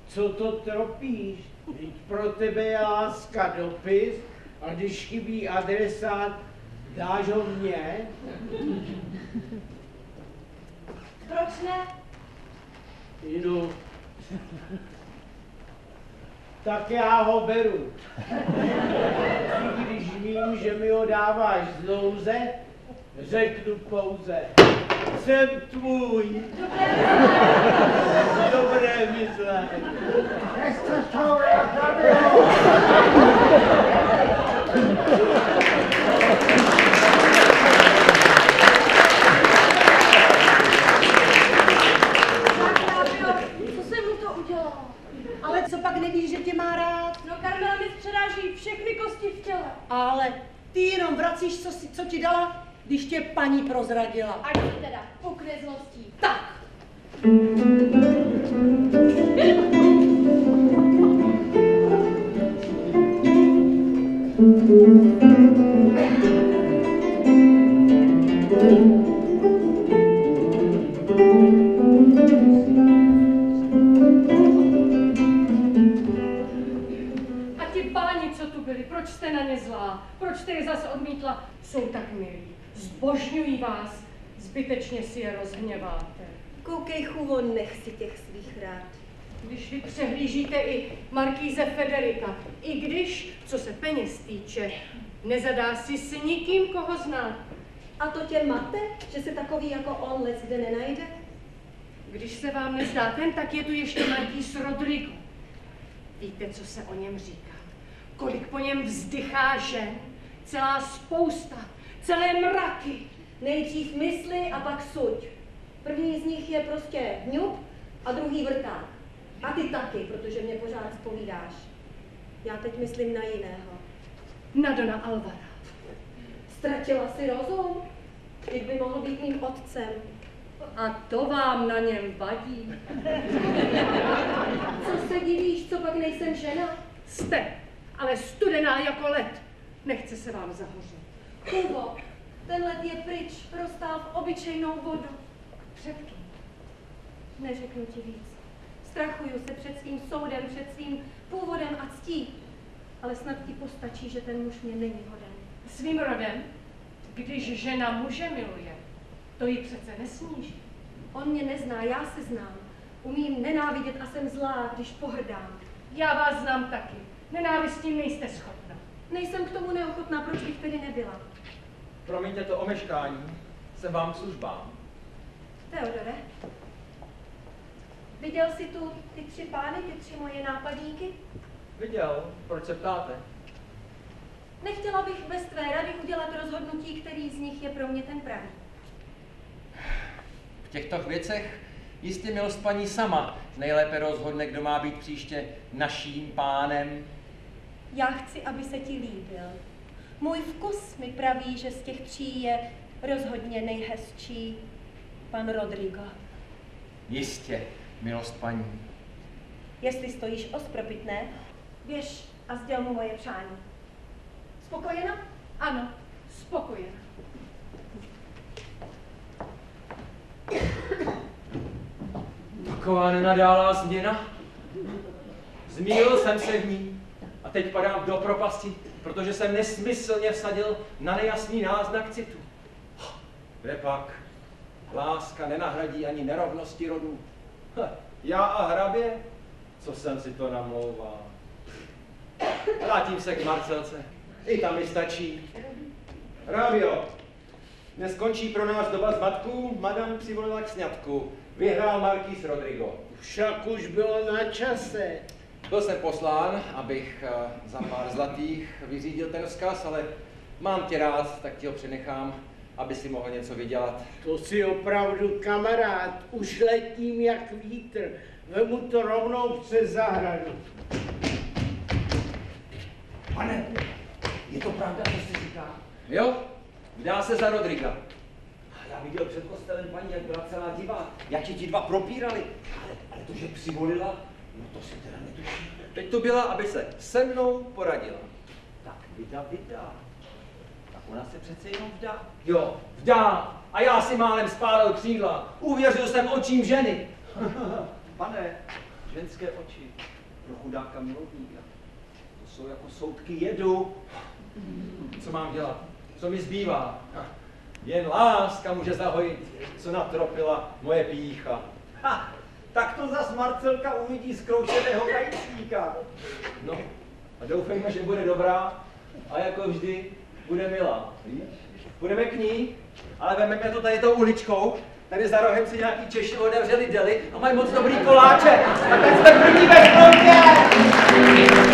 co to tropíš? Vždyť pro tebe je láska dopis a když chybí adresát, dáš ho mně? Proč ne? Jdu. Tak já ho beru. I když vím, že mi ho dáváš z nouze, řeknu pouze, jsem tvůj. Dobré mysle. Tak, Rábio, co jsem mu to udělala? Ale co pak nevíš, že tě má rád? No Karmela mi všechny kosti v těle. Ale ty jenom vracíš, co, si, co ti dala, když tě paní prozradila. Ať si teda pukne zlostí. Tak, A ti páni, co tu byli, proč jste na ně zlá? Proč jste je zase odmítla? Jsou tak milí, zbožňují vás, zbytečně si je rozhněváte. Koukej, Chuvo, nech si těch svých rád. Když vy přehlížíte i Markýze Federika, i když, co se peněz týče, nezadá si s nikým, koho zná. A to tě mate, že se takový jako on les kde nenajde? Když se vám nezdá ten, tak je tu ještě Markýz Rodrigo. Víte, co se o něm říká? Kolik po něm vzdychá žen? Celá spousta, celé mraky. Nejdřív mysli a pak suď. První z nich je prostě hňup a druhý vrták. A ty taky, protože mě pořád spovídáš. Já teď myslím na jiného. Na Dona Alvara. Ztratila si rozum? Teď by mohl být mým otcem. A to vám na něm vadí. Co se divíš, co pak nejsem žena? Jste, ale studená jako led. Nechce se vám zahořet. Kubo, ten led je pryč, prostál v obyčejnou vodu. Před kým? Neřeknu ti víc. Strachuju se před svým soudem, před svým původem a ctí. Ale snad ti postačí, že ten muž mě není hoden. Svým rodem, když žena muže miluje, to ji přece nesníží. On mě nezná, já se znám. Umím nenávidět a jsem zlá, když pohrdám. Já vás znám taky. Nenávistí nejste schopna. Nejsem k tomu neochotná, proč bych tedy nebyla? Promiňte to omeškání, jsem vám k službám. Teodore, viděl jsi tu ty tři pány, ty tři moje nápadníky? Viděl, proč se ptáte? Nechtěla bych bez tvé rady udělat rozhodnutí, který z nich je pro mě ten pravý. V těchto věcech jistě milost paní sama nejlépe rozhodne, kdo má být příště naším pánem. Já chci, aby se ti líbil. Můj vkus mi praví, že z těch tří je rozhodně nejhezčí pan Rodrigo. Jistě, milost paní. Jestli stojíš o spropitné, běž a sděl mu moje přání. Spokojena? Ano, spokojená. Taková nenadálá změna. Zmílil jsem se v ní a teď padám do propasti, protože jsem nesmyslně vsadil na nejasný náznak citu. Kde pak? Láska nenahradí ani nerovnosti rodů. Já a hrabě? Co jsem si to namlouval? Vrátím se k Marcelce. I tam mi stačí. Rábio, dnes končí pro nás doba zmatků, madam přivolila k sňatku. Vyhrál Marquis Rodrigo. Však už bylo na čase. Byl jsem poslán, abych eh, za pár zlatých vyřídil ten vzkaz, ale mám tě rád, tak ti ho přenechám, aby si mohl něco vydělat. To si opravdu kamarád, už letím jak vítr. Vemu to rovnou přes zahradu. Pane, je to pravda, co jste říká? Jo, vdá se za Rodriga. Já viděl před kostelem paní, jak byla celá divá, jak ti ti dva propírali. Ale, ale to, že přivolila, no to si teda netuším. Teď tu byla, aby se se mnou poradila. Tak vida, vida. Tak ona se přece jenom vdá. Jo, vdá. A já si málem spálil křídla. Uvěřil jsem očím ženy. *laughs* Pane, ženské oči pro chudáka milovníka. To jsou jako soudky jedu. Co mám dělat? Co mi zbývá? Jen láska může zahojit, co natropila moje pícha. Ha, tak to zas Marcelka uvidí zkroušeného kajícníka. No, a doufejme, že bude dobrá a jako vždy bude milá. Víš? Půjdeme k ní, ale vememe to tady tou uličkou. Tady za rohem si nějaký Češi otevřeli deli a mají moc dobrý koláče. A teď jsme první ve frontě!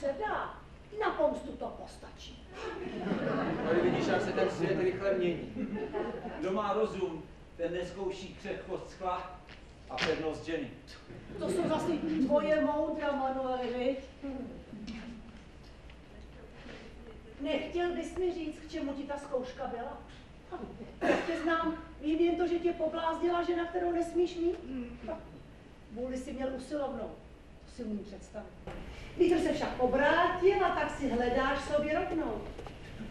Se vdá, na pomstu to postačí. Tady vidíš, jak se ten svět rychle mění. Kdo má rozum, ten neskouší křehkost skla a pevnost ženy. To jsou zase tvoje moudra, Manueli, viď? Nechtěl bys mi říct, k čemu ti ta zkouška byla? Jak tě znám, vím jen to, že tě poblázdila žena, kterou nesmíš mít? Vůli si měl usilovnou, si umím představit. Vítr se však obrátil a tak si hledáš sobě rovnou.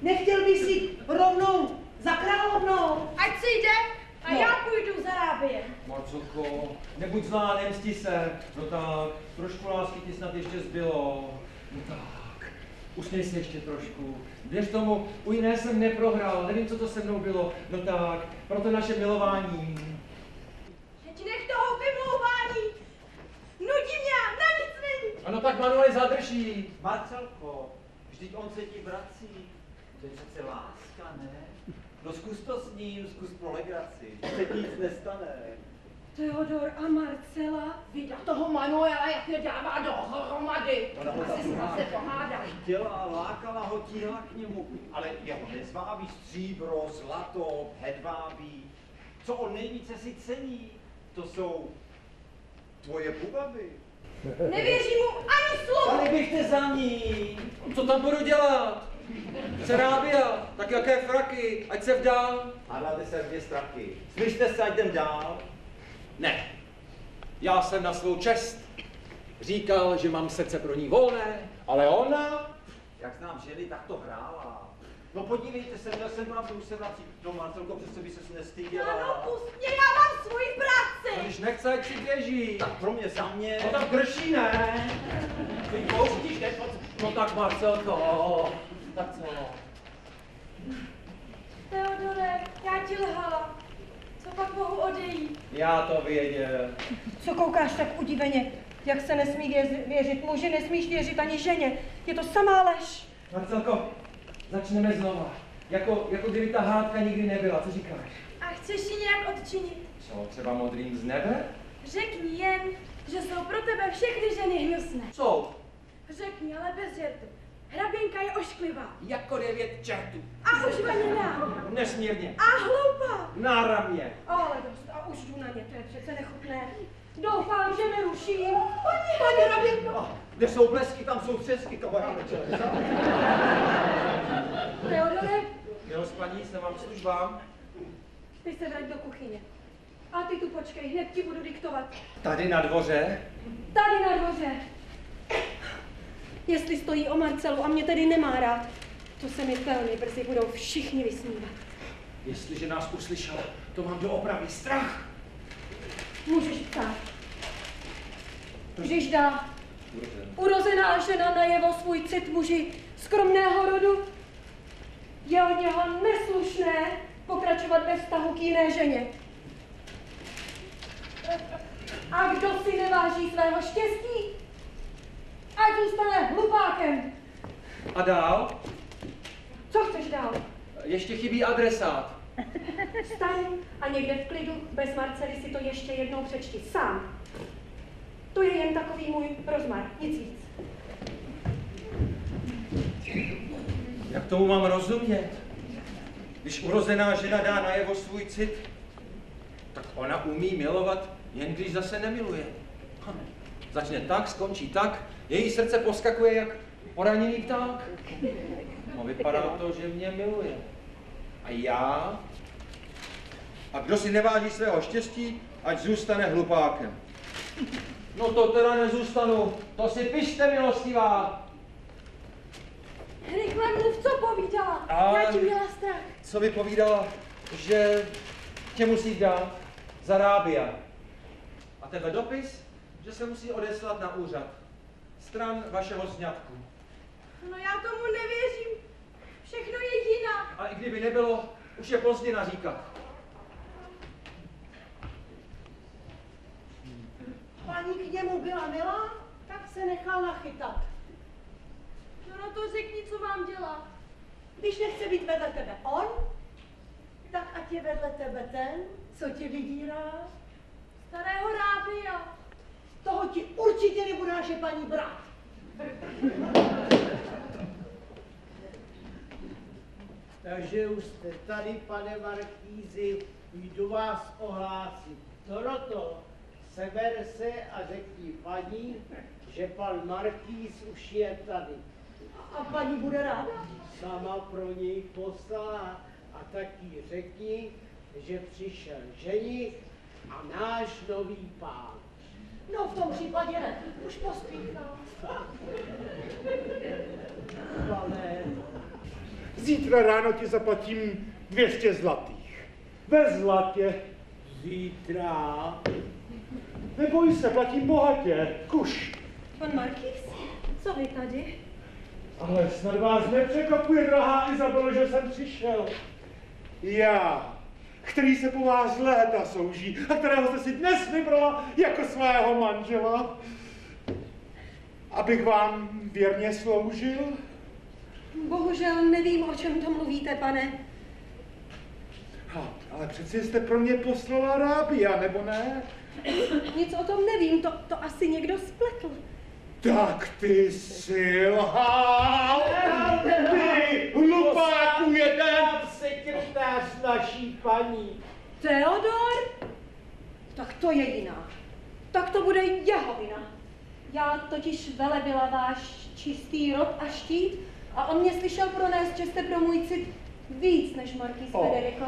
Nechtěl bys si rovnou za královnou? Ať si jde a No. já půjdu za rábě. Marcelko, nebuď zlá, nemsti se. No tak, trošku lásky ti snad ještě zbylo. No tak, usměj se ještě trošku. Věř tomu, u jiné jsem neprohrál, nevím, co to se mnou bylo. No tak, proto naše milování. Teď nech toho vymlouvání. Nudí mě a na nic není. Ano tak Manuel zadrží. Marcelko, vždyť on se ti vrací. To je přece láska, ne? No zkus to s ním, zkus pro legraci. Se ti nic nestane. Teodor a Marcela? Vida toho Manuela, jak je dává dohromady. Ona ho Asi se zajímá. zase pohádali. Chtěla, lákala ho, tíhla k němu, ale jeho nezváví stříbro, zlato, hedvábí. Co on nejvíce si cení, to jsou tvoje pubaby. Nevěřím mu ani slovo. Ale běžte za ní. Co tam budu dělat? Chce rábia, tak jaké fraky, ať se vdá. Hádáte se dvě straky. Slyšte se, ať jdem dál. Ne, já jsem na svou čest říkal, že mám srdce pro ní volné, ale ona Jak znám ženy, tak to hrála. No podívejte se, měl jsem pravdu, už se vrací. No Marcelko, přece by se nestyděla. Ano, pust mě, já mám svoji práci. když nechce, ať si běží. Tak pro mě za mě. No tak drší, ne? Ty pouštíš, ne? No tak Marcelko, tak co? Teodore, já ti lhala. Co pak mohu odejít? Já to věděl. Co koukáš tak udiveně? Jak se nesmí věřit muži, nesmíš věřit ani ženě. Je to samá lež. Marcelko, začneme znova. Jako, jako kdyby ta hádka nikdy nebyla, co říkáš? A chceš ji nějak odčinit? Co, třeba modrým z nebe? Řekni jen, že jsou pro tebe všechny ženy hnusné. Jsou. Řekni, ale bez žertu. Hraběnka je ošklivá. Jako devět čertů. A užvaněná. Nesmírně. A hloupá. Náramně. Ale dost, a už jdu na ně, to je přece nechutné. Doufám, že neruším. Paní Rabinko, Kde jsou blesky, tam jsou třesky, kamaráde. Teodore, Měl spaní, jsem vám službám. ty se vrať do kuchyně. A ty tu počkej, hned ti budu diktovat. Tady na dvoře? Tady na dvoře. Jestli stojí o Marcelu a mě tedy nemá rád, to se mi velmi brzy budou všichni vysmívat. Jestliže nás uslyšela, to mám doopravdy strach. Můžeš ptát. Když dá urozená žena najevo svůj cit muži skromného rodu, je od něho neslušné pokračovat ve vztahu k jiné ženě. A kdo si neváží svého štěstí, ať zůstane hlupákem. A dál? Co chceš dál? Ještě chybí adresát. Staň a někde v klidu bez Marcely si to ještě jednou přečti sám. To je jen takový můj rozmar, nic víc. Jak tomu mám rozumět? Když urozená žena dá najevo svůj cit, tak ona umí milovat, jen když zase nemiluje. Ha. Začne tak, skončí tak, její srdce poskakuje jak poraněný pták. No vypadá to, že mě miluje. A já? A kdo si neváží svého štěstí, ať zůstane hlupákem. No to teda nezůstanu, to si pište, milostivá. Rychle mluv, co povídala. A- Já ti měla strach. co vypovídala, že tě musí dát za rábia. A tenhle dopis, že se musí odeslat na úřad. Stran vašeho sňatku. No já tomu nevěřím. Všechno je jinak. A i kdyby nebylo, už je pozdě naříkat. Paní k němu byla milá, tak se nechal nachytat. No, no to řekni, co mám dělat. Když nechce být vedle tebe on, tak ať je vedle tebe ten, co tě vydírá. Starého rábia. Toho ti určitě nebudáše paní brát. *laughs* Takže už jste tady, pane Markýzi, jdu vás ohlásit. Doroto, seber se a řekni paní, že pan Markýz už je tady. A paní bude ráda. Sama pro něj poslala a taky řekni, že přišel ženich a náš nový pán. No v tom případě ne, už pospíchal. Pane, Zítra ráno ti zaplatím 200 zlatých. Ve zlatě. zítra Neboj se, platím bohatě. Kuš. Pan Markýz, co vy tady? Ale snad vás nepřekvapuje, drahá Izabelo, že jsem přišel. Já, který se po vás léta souží a kterého jste si dnes vybrala jako svého manžela, abych vám věrně sloužil. Bohužel nevím, o čem to mluvíte, pane. Ha, ale přeci jste pro mě poslala rábia, nebo ne? Nic o tom nevím, to, to asi někdo spletl. Tak ty jsi lhal! Ty hlupáku jeden! sekretář naší paní. Teodor? Tak to je jiná. Tak to bude jeho vina. Já totiž velebila váš čistý rod a štít a on mě slyšel pronést, že jste pro můj cit víc než Markýz. Federico.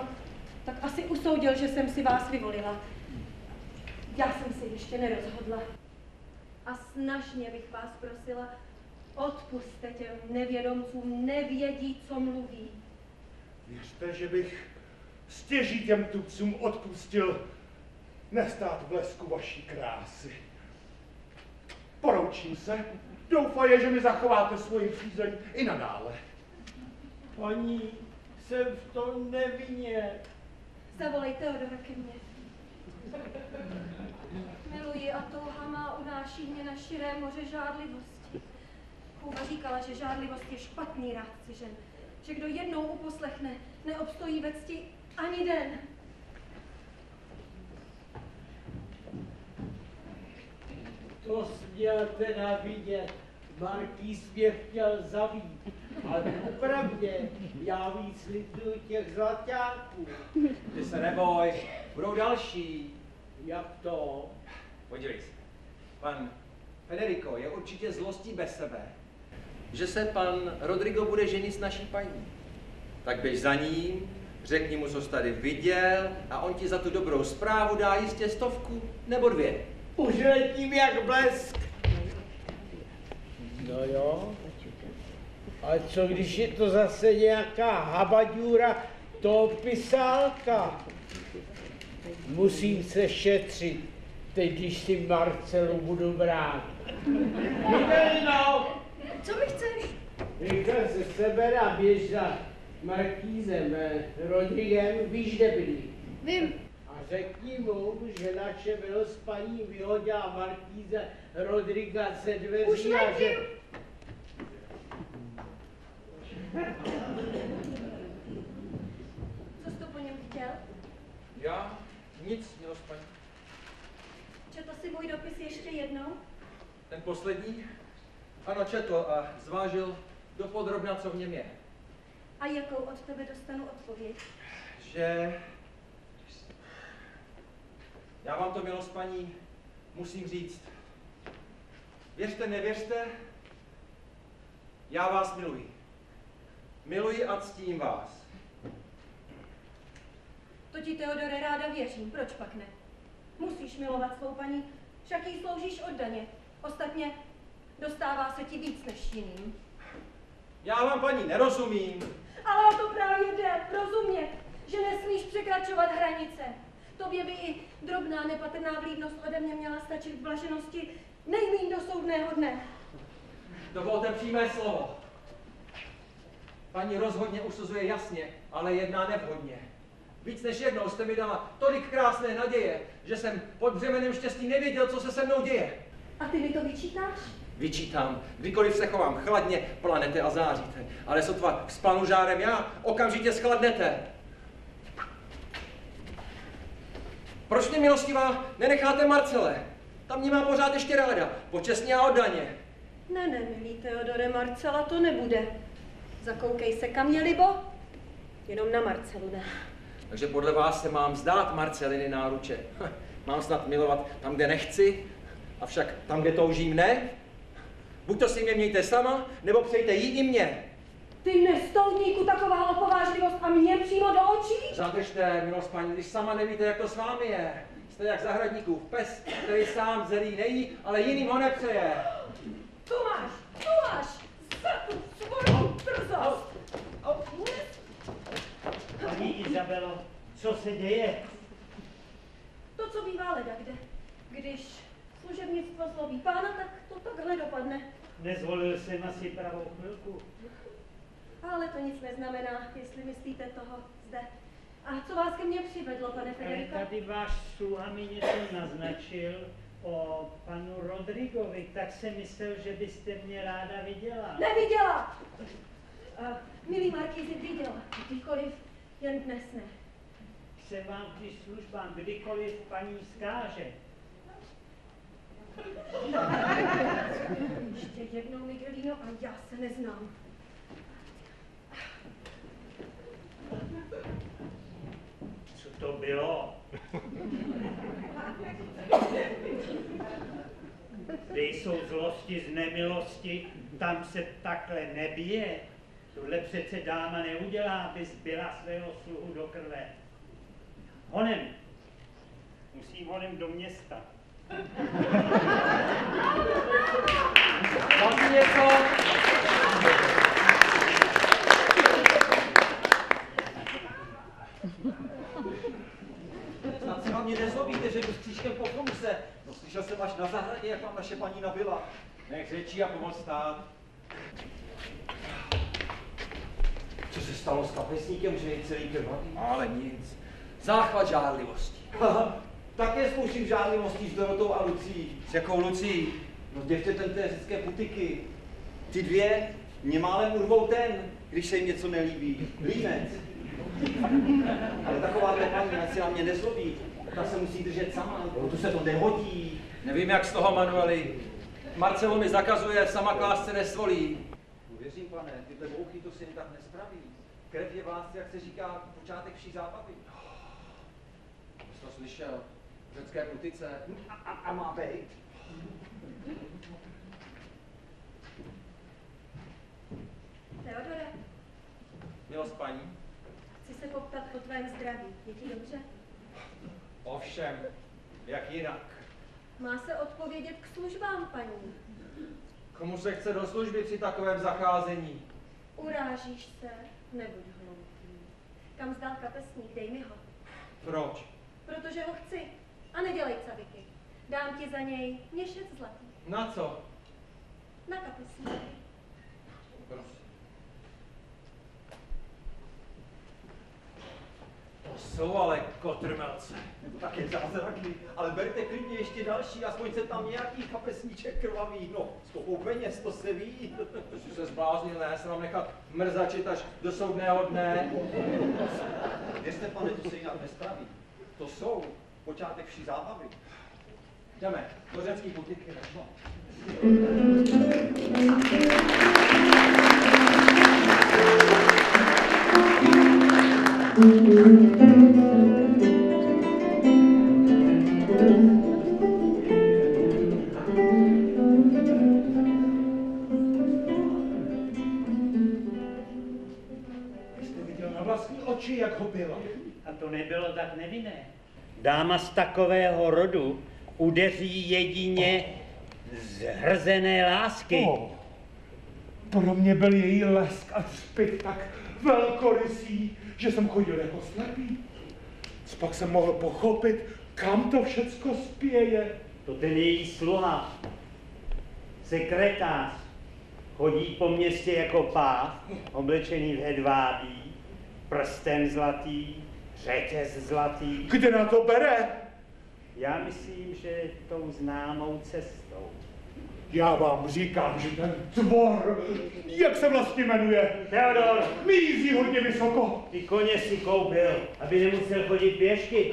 Tak asi usoudil, že jsem si vás vyvolila. Já jsem se ještě nerozhodla. A snažně bych vás prosila, odpustte těm nevědomcům, nevědí, co mluví. Věřte, že bych stěží těm tupcům odpustil nestát v blesku vaší krásy. Poroučím se, doufaje, že mi zachováte svoji přízeň i nadále. Paní, jsem v tom nevinně. Zavolej Teodora ke mně. Miluji a touha má unáší mě na širé moře žádlivosti. Chůva říkala, že žádlivost je špatný rádce žen, že kdo jednou uposlechne, neobstojí ve cti ani den. To jsi měl teda vidět. Markýz mě chtěl zabít. Ale popravdě, já víc lituju těch zlaťáků. Ty se neboj, budou další. Jak to? Podívej se. Pan Federico je určitě zlostí bez sebe, že se pan Rodrigo bude ženit s naší paní. Tak běž za ním, řekni mu, co jsi tady viděl a on ti za tu dobrou zprávu dá jistě stovku nebo dvě. Už letím jak blesk. No jo. Ale co když je to zase nějaká habaďůra toho pisálka? Musím se šetřit, teď když si Marcelu budu brát. Miguelino! Co mi chceš? Rychle se seber a běž za Markýzem, eh, Rodrigem, víš, kde byli. Vím. A řekni mu, že naše milospaní vyhodila Markýze Rodriga ze dveří Už a že... *laughs* Co jsi to po něm chtěl? Já? Nic, milost paní. Četl jsi můj dopis ještě jednou? Ten poslední? Ano, četl a zvážil dopodrobna, co v něm je. A jakou od tebe dostanu odpověď? Že... Já vám to, milost paní, musím říct. Věřte, nevěřte, já vás miluji. Miluji a ctím vás. To ti, Teodore, ráda věřím, proč pak ne? Musíš milovat svou paní, však jí sloužíš oddaně. Ostatně dostává se ti víc než jiným. Já vám, paní, nerozumím. Ale o to právě jde, rozumět, že nesmíš překračovat hranice. Tobě by i drobná nepatrná vlídnost ode mě měla stačit k blaženosti nejmín do soudného dne. Dovolte přímé slovo. Paní rozhodně usuzuje jasně, ale jedná nevhodně. Víc než jednou jste mi dala tolik krásné naděje, že jsem pod břemenem štěstí nevěděl, co se se mnou děje. A ty mi to vyčítáš? Vyčítám, kdykoliv se chovám chladně, planete a záříte. Ale sotva spanu žárem já, okamžitě schladnete. Proč mě, milostivá, nenecháte Marcele? Tam mě má pořád ještě ráda, počestně a oddaně. Ne, ne, milý Teodore, Marcela to nebude. Zakoukej se, kam je libo? Jenom na Marcelu ne. Takže podle vás se mám zdát Marceliny náruče. *laughs* Mám snad milovat tam, kde nechci, avšak tam, kde toužím, ne? Buď to si mě mějte sama, nebo přejte jí i mě. Ty nestoudníku taková opovážlivost a mě přímo do očí? Zadržte, milost paní, když sama nevíte, jak to s vámi je. Jste jak zahradníkův pes, který sám zelí nejí, ale jiným ho nepřeje. Tu máš, tu máš, za tu svoji drzost. Paní Izabelo, co se děje? To, co bývá leda kde. Když služebnictvo zlobí pána, tak to takhle dopadne. Nezvolil jsem asi pravou chvilku. Ale to nic neznamená, jestli myslíte toho zde. A co vás ke mně přivedlo, pane Ale Federico? tady váš sluha mi něco naznačil o panu Rodrigovi, tak jsem myslel, že byste mě ráda viděla. Neviděla! Uh, milý Markýzi, viděla, kdykoliv, jen dnes ne. Jsem vám při službám, kdykoliv paní zkáže. Ještě jednou, Miguelino, a já se neznám. Co to bylo? Kde jsou zlosti z nemilosti, tam se takhle nebije. Tohle přece dáma neudělá, aby zbyla svého sluhu do krve. Honem. Musí honem do města. Vám něco? Snad se na mě nezlobíte, že jdu s křížkem po komise. No slyšel jsem až na zahradě, jak vám naše paní nabila. Nech řečí a pomoc stát. Co se stalo s kapesníkem, že je celý krvavý? Ale nic. Záchvat žádlivosti. Také zkouším žádlivostí s Dorotou a Lucí. S jakou Lucí? No děvčetem té řecké putiky. Ty dvě mě málem urvou ten, když se jim něco nelíbí. Límec. Ale taková paní, ať se na mě nezlobí, ta se musí držet sama, tu se to nehodí. Nevím, jak z toho, Manueli. Marcelo mi zakazuje, sama klást se nesvolí. Věřím, pane, tyhle bouchy to si jen tak nespraví. Krev je v lásce, jak se říká, počátek vší zábavy. To slyšel? V řecké putice. A, a, a má být. Teodore, Milost paní? chci se poptat po tvém zdraví. Je ti dobře? Ovšem, jak jinak. Má se odpovědět k službám, paní. Komu se chce do služby při takovém zacházení? Urážíš se? Nebuď hloupý. Kam zdal kapesník, dej mi ho. Proč? Protože ho chci. A nedělej caviky. Dám ti za něj měšec zlatý. Na co? Na kapesníky. Prosím. To jsou ale kotrmelce. Tak je zázraky, ale berte klidně ještě další, aspoň se tam nějaký kapesníček krvavý, no, s koupou peněz, to se ví. To jsi se zbláznil, ne? Se mám nechat mrzačit až do soudného dne. Věřte, pane, to se jinak nespraví. To jsou počátek vší zábavy. Jdeme, do řecký butiky. No. Vy jste viděl na vlastní oči, jak ho byla. A to nebylo tak nevinné. Dáma z takového rodu udeří jedině z hrzené lásky. Oh. Pro mě byl její lesk a třpit tak velkorysý, že jsem chodil jako slepý. Pak jsem mohl pochopit, kam to všecko spěje. To ten její sluha, sekretář, chodí po městě jako páv, oblečený v hedvábí, prsten zlatý, řetěz zlatý. Kde na to bere? Já myslím, že tou známou cestou. Já vám říkám, že ten tvor, jak se vlastně jmenuje? Theodor, Mízí hodně vysoko. ty koně si koupil, aby nemusel chodit pěšky.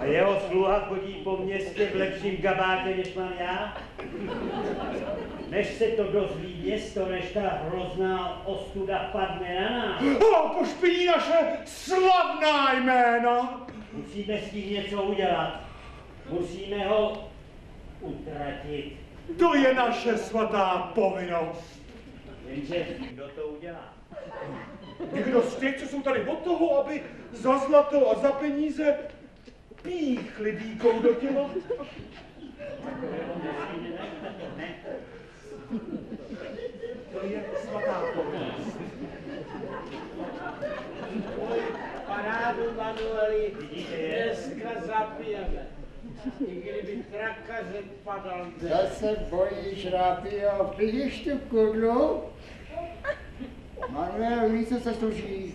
A jeho sluha chodí po městě v lepším gabátě, než mám já. Než se to dozví město, než ta hrozná ostuda padne na nás. A pošpiní naše slavná jména. Musíme s tím něco udělat. Musíme ho utratit. To je naše svatá povinnost. Jenže kdo to udělá? Někdo z těch, co jsou tady od toho, aby za zlato a za peníze píchli dýkou do těla. Ne? To je svatá povinnost. Parádu, Manueli, dneska zapijeme. I kdyby trakaře padal den. Zase bojíš, Rapio, vidíš tu kudlu? Manuel ví, co se služí.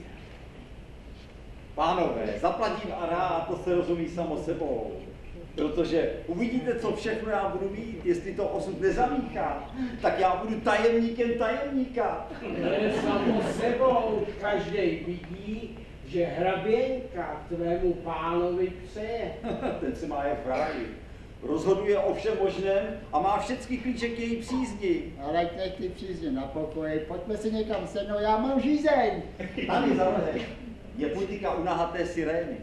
Pánové, zaplatím a rád, to se rozumí samo sebou. Protože uvidíte, co všechno já budu mít, jestli to osud nezamíchá, tak já budu tajemníkem tajemníka. To je samo sebou, každý vidí, že hraběnka tvému pánovi přeje. *laughs* Ten se má jak v ráji. Rozhoduje o všem možném a má všechny klíče k její přízni. Ale nech ty přízně na pokoji, pojďme si někam sednout, já mám žízeň. Tady za je putika u nahaté sirény.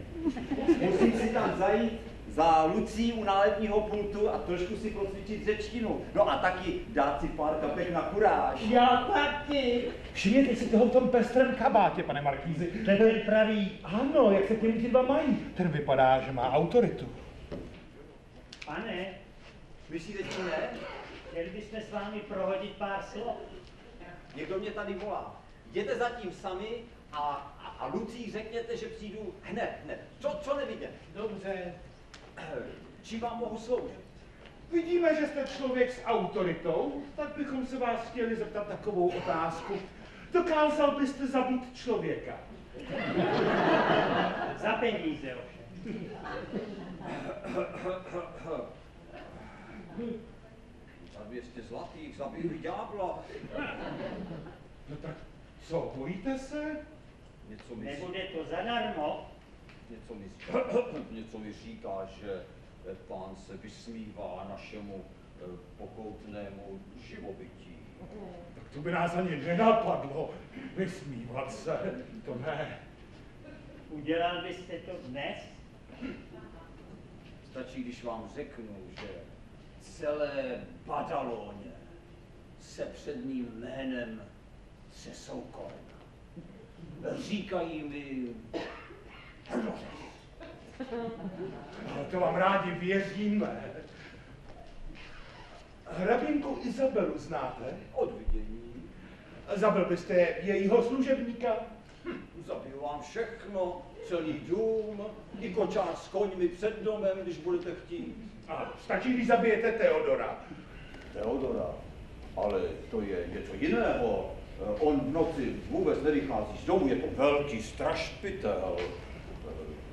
Musím si tam zajít za Lucí u náletního pultu a trošku si procvičit řečtinu. No a taky dát si pár kapek na kuráž. Já taky. Všimněte si toho v tom pestrém kabátě, pane Markýzi. To je ten pravý. Ano, jak se němu ti dva mají. Ten vypadá, že má autoritu. Pane, Myslíte, že ne? chtěli bychom s vámi prohodit pár slov. Někdo mě tady volá. Jděte zatím sami a, a, a Lucí řekněte, že přijdu hned, hned. Co, co nevidět? Dobře. Čím vám mohu sloužit? Vidíme, že jste člověk s autoritou, tak bychom se vás chtěli zeptat takovou otázku. Dokázal byste zabít člověka? Za peníze ovšem. Za 200 zlatých zabiju ďábla. No tak co, bojíte se? Něco Nebude to zadarmo. Něco mi, *coughs* něco mi říká, že eh, pán se vysmívá našemu eh, pokoutnému živobytí. Tak to by nás ani nenapadlo. Vysmívat se, to ne. Udělal byste to dnes? Stačí, když vám řeknu, že celé Badaloně se před mým jménem třesou kolena. Říkají mi. Ale to vám rádi věříme. Hrabinku Izabelu znáte? Od vidění Zabil byste jejího služebníka? zabiju vám všechno, celý dům, i kočár s koňmi před domem, když budete chtít. A stačí, když zabijete Teodora. Teodora, ale to je něco jiného. On v noci vůbec nevychází z domu, je to velký strašpitel.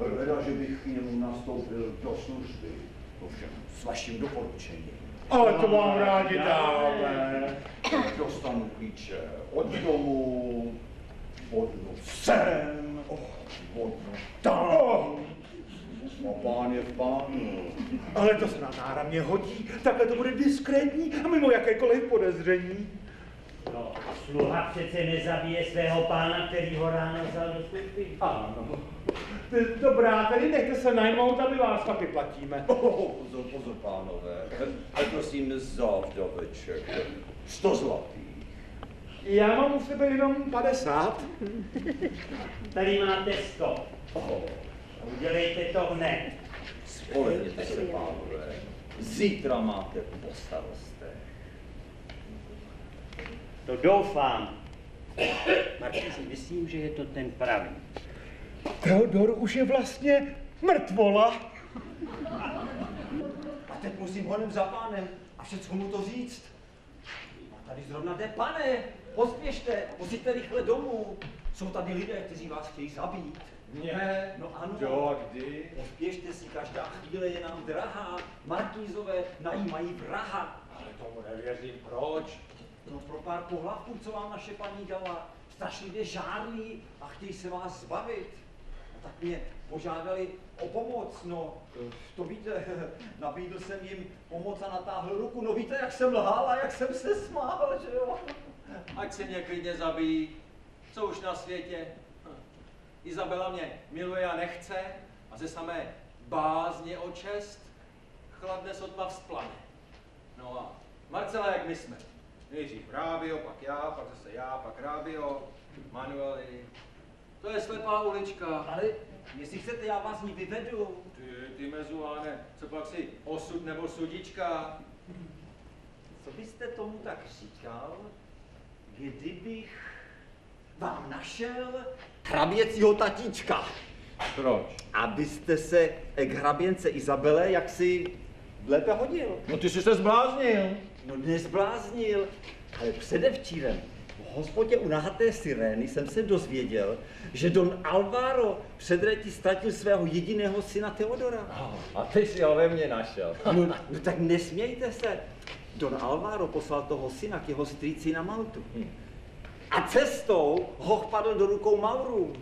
Eh, Hleda, že bych k němu nastoupil do služby, ovšem s vaším doporučením. Ale to vám rádi dáme. Dostanu klíče od domu, vodnu sem, vodnu tam. A pán je v pánu. Ale to se na náramně hodí, takhle to bude diskrétní a mimo jakékoliv podezření. No, sluha přece nezabije svého pána, který ho ráno vzal do služby. Ano. Dobrá, tedy nechte se najmout a my vás taky platíme. Oh, pozor, pozor, pánové. A prosím, za vdoveček. Sto zlatých. Já mám u sebe jenom 50. Tady máte sto. Oh, Udělejte to hned. spolehněte se, pánové. Zítra máte po starostech. To doufám. Markýzi, myslím, že je to ten pravý. Teodor už je vlastně mrtvola. A teď musím honem za pánem a všecko mu to říct. A tady zrovna jde, pane, pospěšte, musíte rychle domů. Jsou tady lidé, kteří vás chtějí zabít. Mě? No ano. Jo, a kdy? Pospěšte si, každá chvíle je nám drahá. Markýzové najímají vraha. Ale tomu nevěřím, proč? No pro pár pohlavků, co vám naše paní dala, strašlivě žárlí a chtějí se vás zbavit. Tak mě požádali o pomoc, no to víte, *laughs* nabídl jsem jim pomoc a natáhl ruku, no víte, jak jsem lhal a jak jsem se smál, že jo. Ať se mě klidně zabijí. Co už na světě? Izabela mě miluje a nechce a ze samé bázně o čest chladne sotva vzplane. No a Marcela, jak my jsme? Nejdřív Rábio, pak já, pak zase já, pak Rábio, Manueli. To je slepá ulička. Ale jestli chcete, já vás z ní vyvedu. Ty, ty mezuáne, co pak si osud nebo sudička? Co byste tomu tak říkal, kdybych vám našel hraběcího tatíčka? Proč? Abyste se k hraběnce Izabele jaksi lépe hodil. No ty jsi se zbláznil. No nezbláznil, ale předevčírem v hospodě u nahaté sirény jsem se dozvěděl, že Don Alvaro předretí ztratil svého jediného syna Teodora. A ty si ho ve mně našel. *laughs* No, no tak nesmějte se. Don Alvaro poslal toho syna k jeho strýci na Maltu. A cestou hoch padl do rukou Maurů.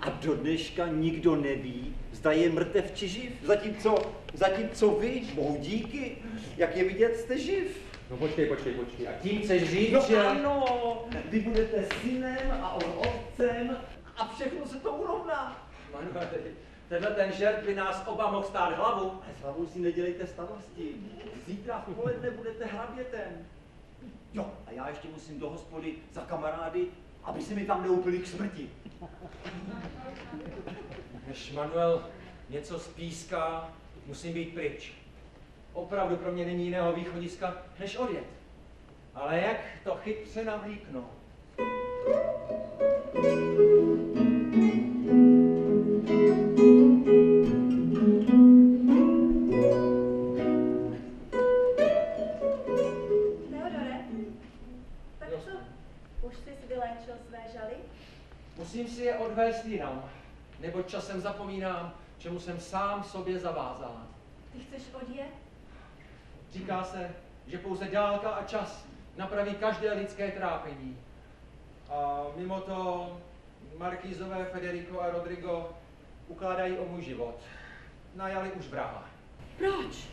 A do dneška nikdo neví, zda je mrtev či živ. Zatímco, zatímco vy, bohu díky, jak je vidět, jste živ. No počkej, počkej, počkej. A tím chceš říct, No že... ano, vy budete synem a on otcem a všechno se to urovná. Manueli, tenhle ten žert by nás oba mohl stát hlavu. Ale s hlavou si nedělejte starosti. Zítra v poledne budete hrabětem. Jo, a já ještě musím do hospody za kamarády, aby se mi tam neupili k smrti. Než Manuel něco spíská, musím být pryč. Opravdu pro mě není jiného východiska, než odjet. Ale jak to chytře navlíknout? Musím si je odvést jinam, nebo časem zapomínám, čemu jsem sám sobě zavázán. Ty chceš odjet? Říká se, že pouze dálka a čas napraví každé lidské trápení. Mimo to Markýzové Federico a Rodrigo ukládají o můj život. Najali už vraha. Proč?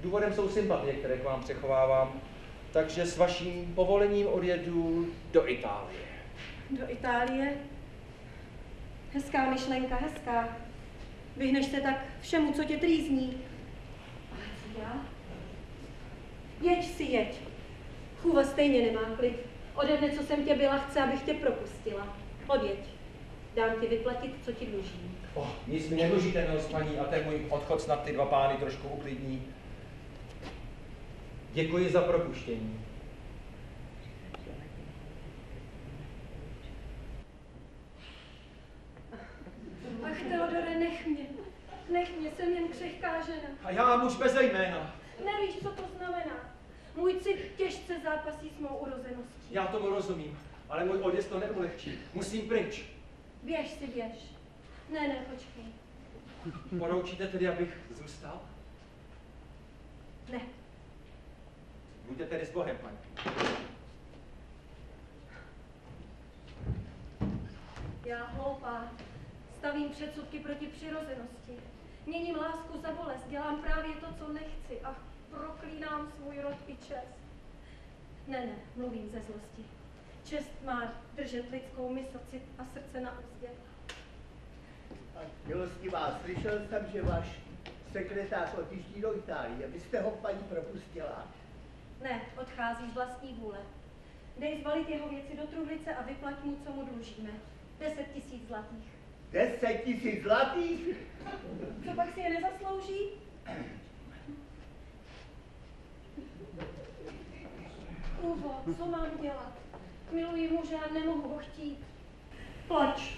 Důvodem jsou sympatie, které k vám přechovávám, takže s vaším povolením odjedu do Itálie. Do Itálie? Hezká myšlenka, hezká. Vyhneš se tak všemu, co tě trýzní. Ale co já? Jeď si, jeď. Chůva stejně nemá klid. Ode dne, co jsem tě byla, chce, abych tě propustila. Odjeď. Dám ti vyplatit, co ti dlužím. Oh, nic mi nedlužíte, paní, a ten můj odchod snad ty dva pány trošku uklidní. Děkuji za propuštění. Ach, Teodore, nech mě. Nech mě, jsem jen křehká žena. A já muž bez jména. Nevíš, co to znamená. Můj cit těžce zápasí s mou urozeností. Já tomu rozumím, ale můj odjezd to neulehčí. Musím pryč. Běž si, běž. Ne, ne, počkej. Poroučíte tedy, abych zůstal? Ne. Buďte tedy s Bohem, paní. Já hloupá. Stavím předsudky proti přirozenosti. Měním lásku za bolest. Dělám právě to, co nechci. A proklínám svůj rod i čest. Ne, ne, mluvím ze zlosti. Čest má držet lidskou mysl, cit a srdce na úzdě. Milostivá, slyšel jsem, že váš sekretář odjíždí do Itálie. Abyste ho paní propustila. Ne, odchází z vlastní vůle. Dej zvalit jeho věci do truhlice a vyplať mu, co mu dlužíme. Deset tisíc zlatých. Deset tisíc zlatých? Co pak si je nezaslouží? Uvo, co mám dělat? Miluji muže a nemohu ho chtít. Plač,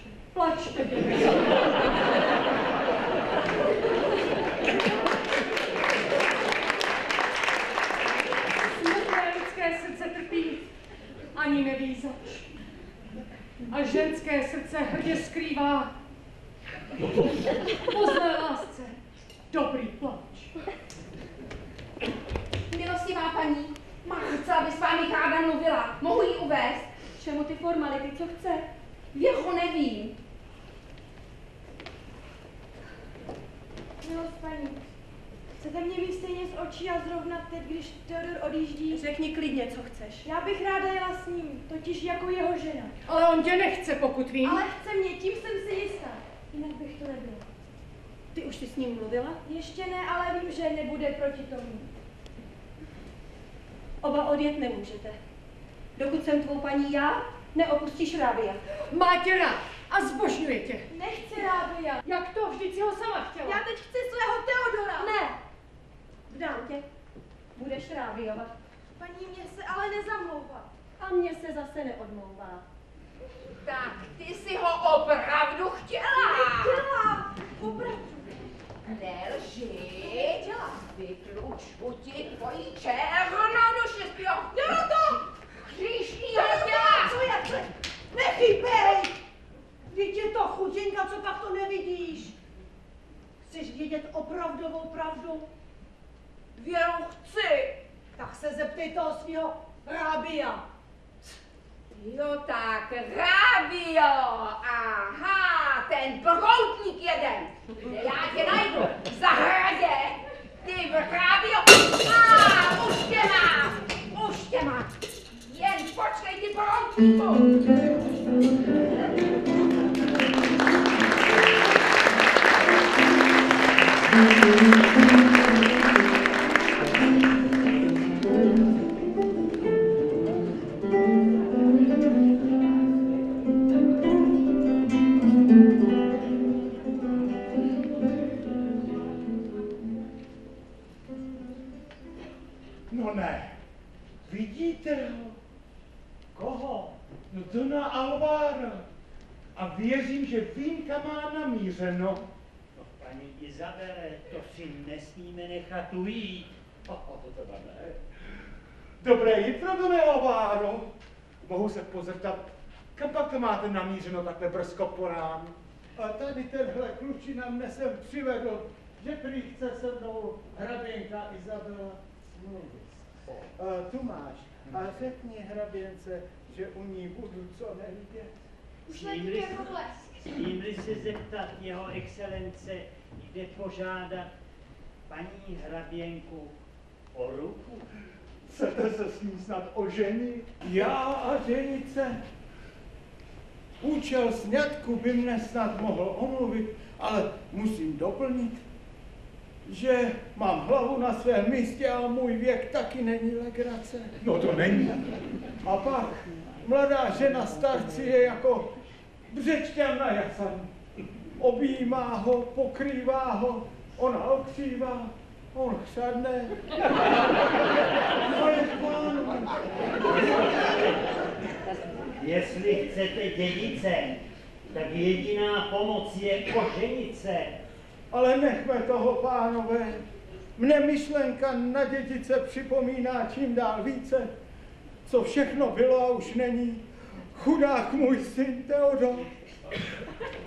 lidské srdce ani neví zač. A ženské srdce hrdě skrývá pozné lásce dobrý plač. Milostivá paní, má chce, aby s vámi ráda mluvila. Mohu ji uvést? Čemu ty formality, co chce? Jeho nevím. Milost paní, chcete mě mít stejně z očí a zrovna teď, když Teodor odjíždí? Řekni klidně, co chceš. Já bych ráda jela s ním, totiž jako jeho žena. Ale on tě nechce, pokud vím. Ale chce mě, tím jsem si jistá. Jinak bych to nebyla. Ty už jsi s ním mluvila? Ještě ne, ale vím, že nebude proti tomu. Oba odjet nemůžete. Dokud jsem tvou paní já, neopustíš Rábia. Má tě rád a zbožňuje tě. Nechci Rábia. Jak to? Vždyť si ho sama chtěla. Já teď chci svého Teodora. Ne! Vdám tě. Budeš rábiovat. Paní mě se ale nezamlouvá. A mě se zase neodmlouvá. Tak ty si ho opravdu chtěla. Chtěla, opravdu. Nelži. Chtěla. Vykluču ti tvoji černou duši z tvého to hříšního těla. Co je to? Nechybej! Vždyť je to chuděnka, co pak to nevidíš? Chceš vědět opravdovou pravdu? Věru chci. Tak se zeptej toho svého rábia. Jo tak, Rabio, aha, ten proutník jeden. Já tě najdu? V zahradě. Ty Rabio, a už tě mám, už tě mám. Jen počkej ty proutníku. No A věřím, že vím, kam má namířeno. No, paní Izabele, to si nesmíme nechat ujít. Oh, oh, to ne. Dobré jitro, Dona Alváro. Mohu se pozeptat, Kam pak to máte namířeno takhle brzko po ránu? A tady tenhle klučina mne sem přivedl, že prý chce se mnou hraběnka Izabela mluvit. A, tu máš. A řekni hraběnce, že u ní budu co nevidět. Smím-li smím-li se zeptat jeho excelence, jde požádat paní hraběnku o ruku? Chcete se s ní snad oženit? Já a ženice. Účel sňatku by mne snad mohl omluvit, ale musím doplnit, že mám hlavu na svém místě a můj věk taky není legrace. No to není. A pak mladá žena starci je jako břečťan na jasan. Objímá ho, pokrývá ho, ona okřívá, on chřadne. Pán, Jestli chcete dědice, tak jediná pomoc je oženit se. ale nechme toho, pánové. Mne myšlenka na dědice připomíná čím dál více, co všechno bylo a už není. Chudák můj syn Teodor.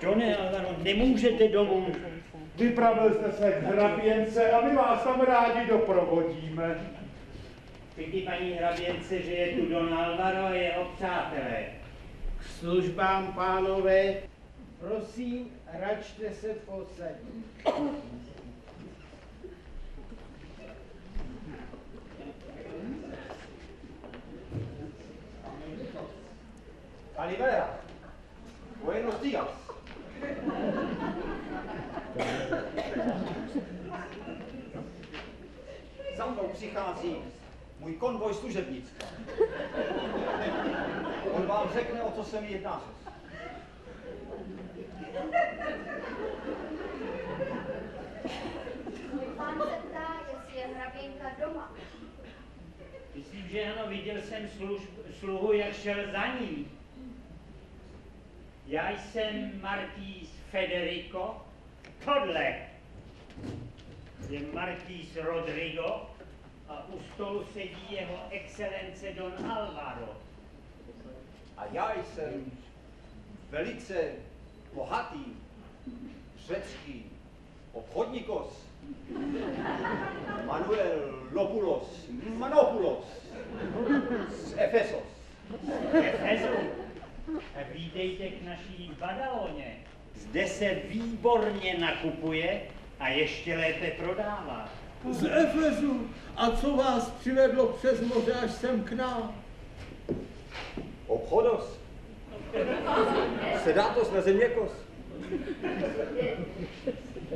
Done Alvaro, nemůžete domů. Vypravil jste se k hraběnce a my vás tam rádi doprovodíme. Pěkně paní hraběnce, že je tu Don Alvaro a jeho přátelé. K službám, pánové. Prosím, račte se posadit. Calivera. Buenos días. Za mnou přichází můj konvoj služebnictva. On vám řekne, o co se mi jedná. Můj pán se ptá, jestli je hraběnka doma. Myslím, že ano, viděl jsem služ, sluhu, jak šel za ní. Já jsem markýz Federico, tohle je markýz Rodrigo a u stolu sedí jeho excelence Don Alvaro. A já jsem velice bohatý, řecký obchodníkos. Manuel Lopulos, Manopulos, z Efesos. Efezu, vítejte k naší badaloně. Zde se výborně nakupuje a ještě lépe prodává. Z Efezu. A co vás přivedlo přes moře až sem k nám? Obchodos. Sedátos na zeměkos.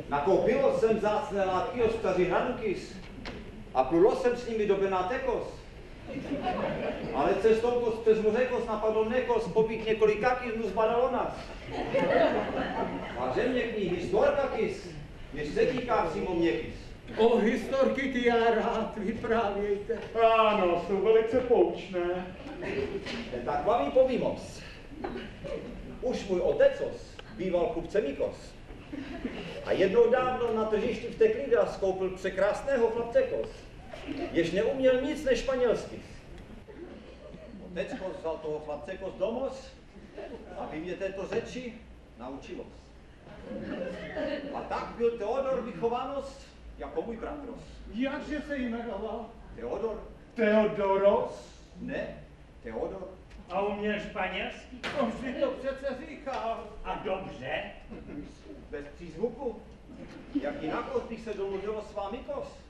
Nakoupil jsem zácné látky od staří Hrankis a plulo jsem s nimi do Benátekos. Ale cestou přes mořekos napadl nekos pobít několikakis z Badalonas. A zeměkní historkakis, než se týká přímo měkis. O historky ty já rád vyprávějte. Ano, jsou velice poučné. Tak vám ji povýmos. Už můj otecos býval kupcem Mikos. A jednou dávno na tržišti v Teklida skoupil překrásného chlapcekos, jež neuměl nic než španělsky. Otecko vzal toho chlapcekos domos, aby mě této řeči naučilo. A tak byl Teodor vychovános jako můj bratros. Jakže se jmenoval? Teodor? Teodoros? Ne, Teodor. A uměl španělsky? On si to přece říkal. A dobře. Bez přízvuku. Jak jinak bych se domluvil s vámi kos.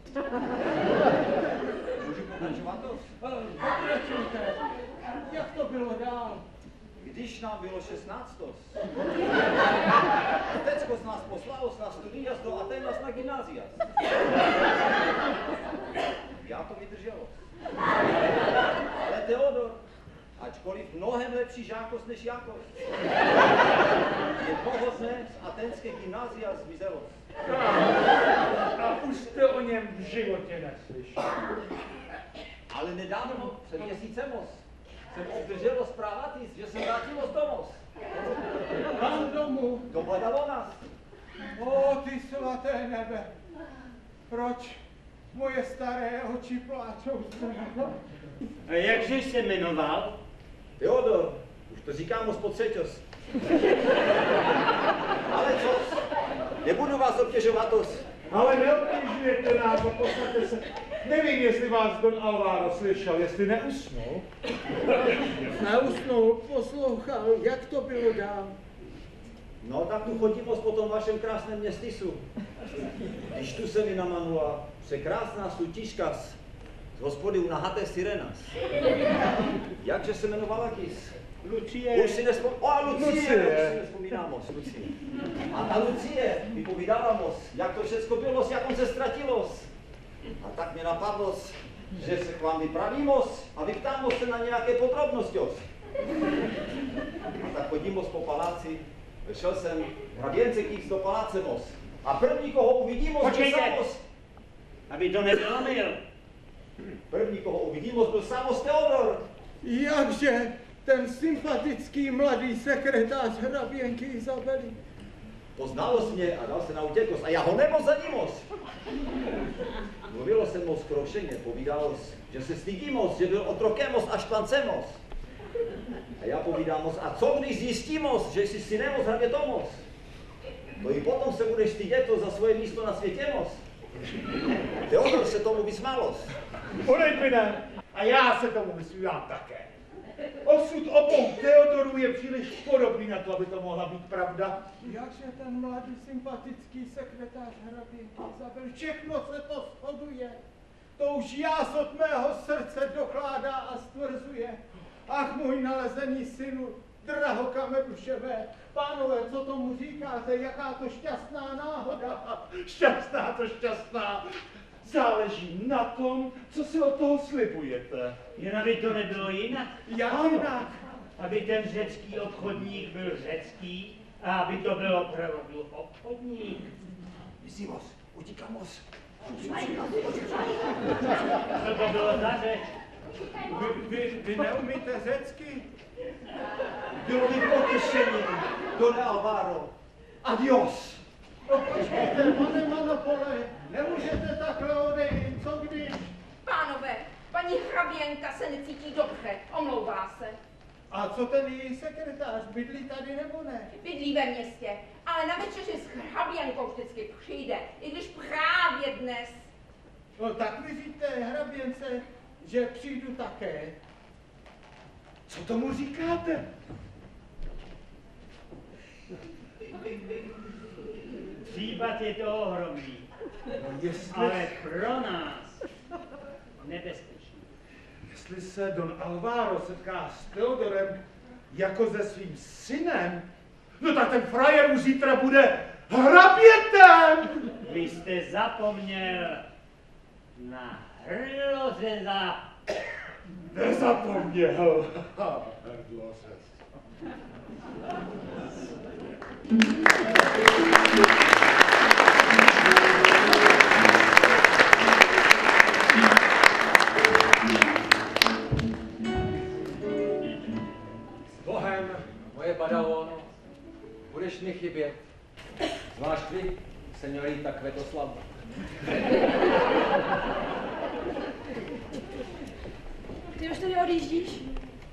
Můžu pokračovat Pokračujte. Jak to bylo dál? Když nám bylo 16. Otecko z nás poslal na studia do Atenas na gymnázia. Já to vydrželo. Ale Teodor, ačkoliv mnohem lepší žákos než Jakov, jednoho dne z atenské gymnázia zmizelo. Jste o něm v životě neslyšel. Ale nedávno, před měsícem moc, jsem obdržel zprávatis, že jsem vrátil z domov. Kam domů? Do Badalona. O, ty svaté nebe. Proč moje staré oči pláčou? A jakže se jmenoval? Teodor, Už to říkám moc po třeťos. *laughs* Ale co? Nebudu vás obtěžovat os. Ale neobtěžujete nás, a posaďte se. Nevím, jestli vás Don Alvaro slyšel, jestli neusnul. Neusnul, poslouchal, jak to bylo dál. No tak tu chodím po tom vašem krásném městysu. Když tu se mi namanula překrásná sutička z, z hospody u nahaté Sirenas. Jakže se jmenovala kis? Lucie. Už si nespomínám. O, a Lucie, Lucie. Lucie. už si nespomínám moc, Lucie. A ta Lucie mi povídala moc, jak to všechno bylo, jak on se ztratilo. A tak mě napadlo, že se k vám vypravím moc a vyptám se na nějaké podrobnosti. os. A tak chodím moc po paláci, Vešel jsem hraběnce kýs do paláce mos. A první, koho uvidím, byl Počkejte. Samos. Aby to nebyl. První, koho uvidím, mos, byl Samos Teodor. Jakže ten sympatický mladý sekretář hraběnky Izabely. Poznalo se mě a dal se na utěkos a já ho nebo za ním mos. Mluvilo se moc krošeně, povídalo, se, že se stydí moc, že byl otrokem moc a štvance moc. A já povídám moc, a co když zjistí moc, že jsi synem moc hrabě to moc? To i potom se budeš stydět to za svoje místo na světě moc. Teodor se tomu vysmálo. Podejpine. A já se tomu vysmívám také. Osud obou Teodorů je příliš podobný na to, aby to mohla být pravda. Jakže ten mladý sympatický sekretář hraběnky Izabel, všechno se to shoduje. To už jás od mého srdce dokládá a stvrzuje. Ach, můj nalezený synu, drahokame duše mé, pánové, co tomu říkáte, jaká to šťastná náhoda. Šťastná to šťastná. Záleží na tom, co si od toho slibujete. Jen aby to nebylo jinak. Ano. jinak? Aby ten řecký obchodník byl řecký a aby to byl opravdu obchodník. Moc. Co to bylo za řeč? Vy, vy, vy neumíte řecky? Bylo mi potěšením, Don Alvaro. Adios. Počkejte, pane Manopole, nemůžete takhle odejít, co když? Pánové, paní hraběnka se necítí dobře, omlouvá se. A co ten její sekretář, bydlí tady nebo ne? Bydlí ve městě, ale na večeři s hraběnkou vždycky přijde, i když právě dnes. No tak vyříte hraběnce, že přijdu také. Co tomu říkáte? Případ je to ohromný, jestli, ale pro nás nebezpečný. jestli se Don Alvaro setká s Teodorem jako se svým synem, no tak ten frajer už zítra bude hrabětem! Vy jste zapomněl na hrdlo ze za... Nezapomněl. Se. S budeš mi chybět. Zvlášť vy, seniorita Kvetoslavna. Ty už tady odjíždíš?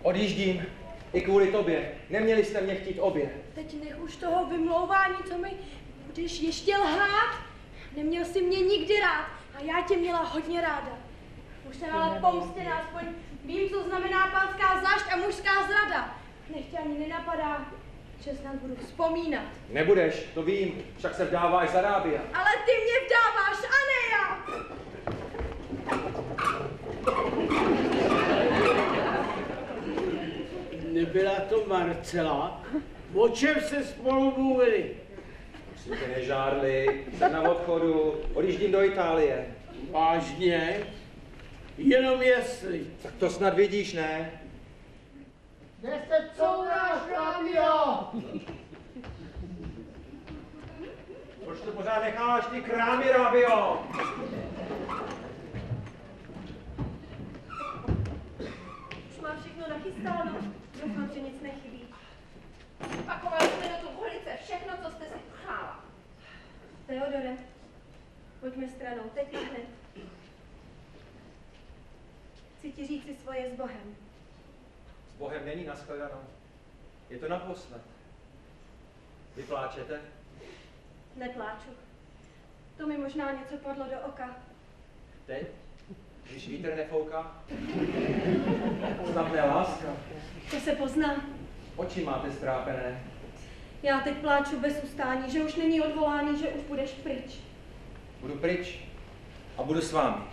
Odjíždím. I kvůli tobě. Neměli jste mě chtít obě. Teď nech už toho vymlouvání, co mi budeš ještě lhát. Neměl jsi mě nikdy rád a já tě měla hodně ráda. Už jsem ale pomstěná, aspoň vím, co znamená pánská zášť a mužská zrada. Nech tě ani nenapadá, že snad budu vzpomínat. Nebudeš, to vím, však se vdáváš za Rábia. Ale ty mě vdáváš a ne já! Nebyla to Marcela? O čem se spolu mluvili? Prosím tě, nežárli, jsem na obchodu, odjíždím do Itálie. Vážně? Jenom jestli. Tak to snad vidíš, ne? Kde se couráš, Flavio? Proč to pořád necháváš ty krámy, Rábio? Už mám všechno nachystáno. Doufám, že nic nechybí. Pakovali jsme do tu ulice všechno, co jste si přála. Teodore, pojďme stranou, teď hned. Chci ti říct si svoje s Bohem. Bohem není nashledanou. Je to naposled. Vy pláčete? Nepláču. To mi možná něco padlo do oka. Teď? Když vítr nefouká? Snad ne láska. To se pozná. Oči máte strápené. Já teď pláču bez ustání, že už není odvolání, že už budeš pryč. Budu pryč. A budu s vámi.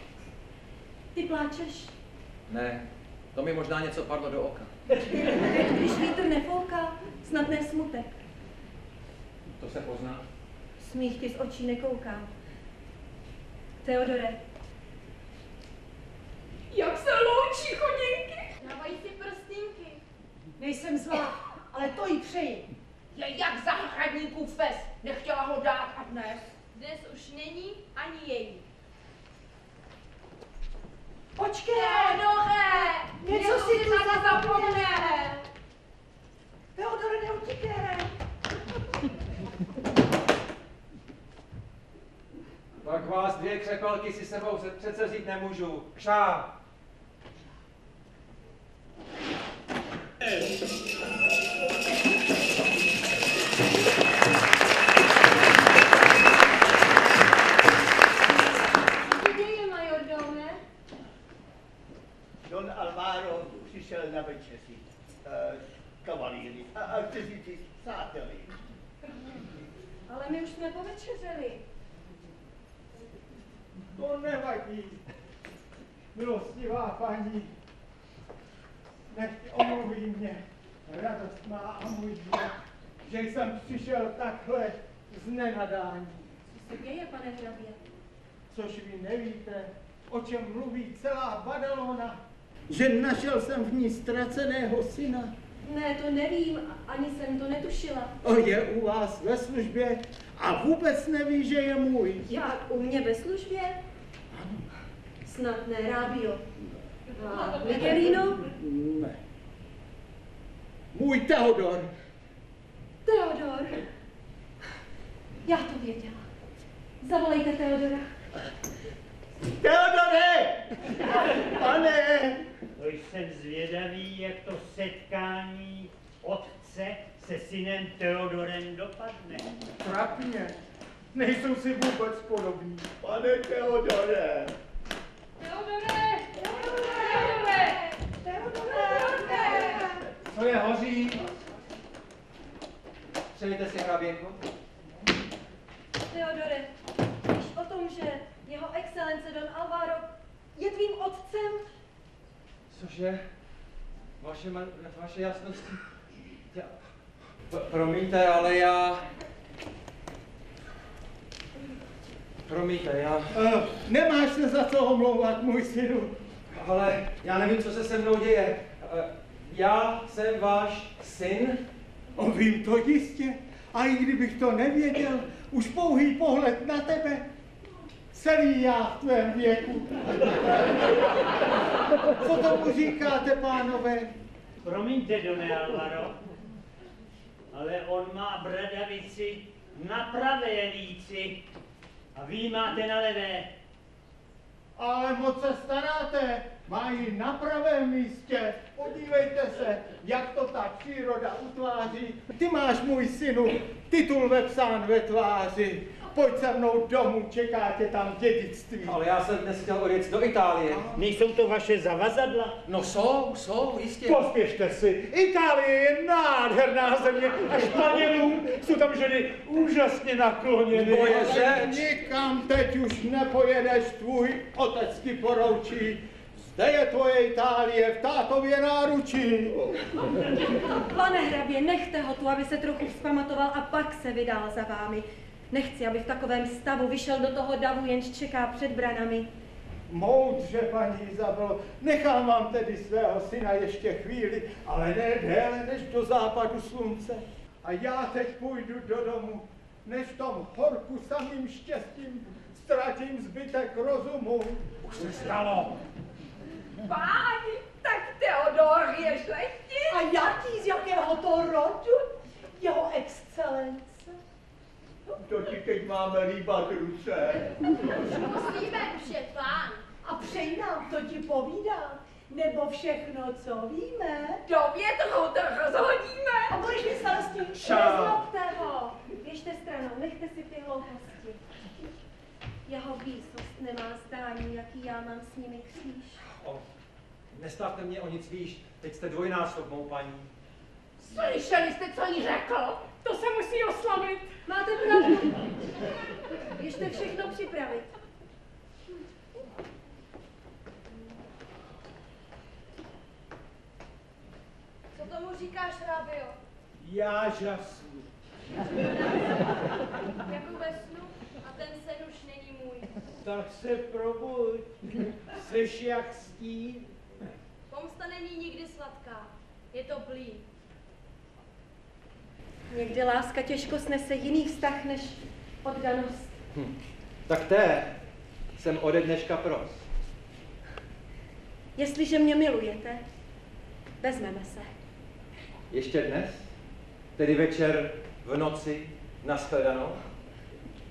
Ty pláčeš? Ne, to mi možná něco padlo do oka. Když vítr nefouká, snad ne smutek. To se pozná. Smích ti z očí nekouká. Teodore, Jak se loučí chodinky? Dávají si prstínky. Nejsem zlá, ale to jí přeji. Je jak zahradníkův pes. Nechtěla ho dát a dnes. Dnes už není ani její. Počkej! Teodore! Něco si tu zapomněl. Teodore, neutíkej! Tak vás dvě křepelky si sebou se- přece vzít nemůžu. Kšá! Kde přišel na večeři. Uh, kavalíry a, a kteří ti přáteli. ale my už jsme povečeřeli. To nevadí. Milostivá paní, nechť omluví mě, radost má a můj Bůh, že jsem přišel takhle z nenadání. Co se děje, pane hrabě? Což vy nevíte, o čem mluví celá Badalona. Že našel jsem v ní ztraceného syna. Ne, to nevím, ani jsem to netušila. O je u vás ve službě a vůbec neví, že je můj. Jak, u mě ve službě? Snad ne, Rábio. A Michelino? Ne. Můj Teodor. Teodor. Já to věděla. Zavolejte Teodora. Teodore! Pane! To jsem zvědavý, jak to setkání otce se synem Teodorem dopadne. Trapně. Nejsou si vůbec podobní. Pane Teodore! Teodore! Teodore! Co je hoří? Přejete si hraběnko? Teodore, víš o tom, že jeho excelence Don Alvaro je tvým otcem? Cože? Vaše, vaše jasnosti? Já... Promiňte, ale já... Promiňte, já... Uh, nemáš se za co omlouvat, můj synu. Ale já nevím, co se se mnou děje. Eh, Já jsem váš syn? O, vím to jistě. A i kdybych to nevěděl, už pouhý pohled na tebe, celý já v tvém věku. Co tomu říkáte, pánové? Promiňte, Done Alvaro, ale on má bradavici na pravé líci a vy máte na levé. Ale moc se staráte, mají na pravém místě. Podívejte se, jak to ta příroda utváří. Ty máš, můj synu, titul vepsán ve tváři. Pojď se mnou domů, čeká tě tam dědictví. Ale já jsem dnes chtěl odjet do Itálie. Nejsou to vaše zavazadla? No jsou, jsou, jistě. Pospěšte si, Itálie je nádherná země a Španělům jsou tam ženy úžasně nakloněny. To je Ale řeč. Nikam teď už nepojedeš, tvůj otec ti poroučí. Zde je tvoje Itálie v tátově náručí. Pane hrabě, nechte ho tu, aby se trochu vzpamatoval a pak se vydal za vámi. Nechci, aby v takovém stavu vyšel do toho davu, jenž čeká před branami. Moudře, paní Izabelo, nechám vám tedy svého syna ještě chvíli, ale ne déle než do západu slunce. A já teď půjdu do domu, než v tom horku samým štěstím ztratím zbytek rozumu. Už se stalo. Páni, tak Teodor je šlechtic. A jaký, z jakého to rodu? Jeho excelence. To ti teď máme líbat ruce. Musíme vše pán a přej nám to ti povídá. Nebo všechno, co víme. Do větru to rozhodíme. A budeš mi starosti. Nezlobte ho. Běžte stranou, nechte si ty hlouposti. Jeho výsost nemá zdání, jaký já mám s nimi kříž. O, nestavte mě o nic výš, teď jste dvojnásobnou paní. Slyšeli jste, co jí řekl? To se musí oslavit. Máte pravdu. Běžte všechno připravit. Co tomu říkáš, Rábio? Já žasnu. Jako ve snu? A ten sen už není můj. Tak se probuď. Seš jak stín. Pomsta není nikdy sladká. Je to plý. Někdy láska těžko snese jiný vztah než oddanost. Hm. Tak té jsem ode dneška pros. Jestliže mě milujete, vezmeme se. Ještě dnes? Tedy večer v noci nashledanou?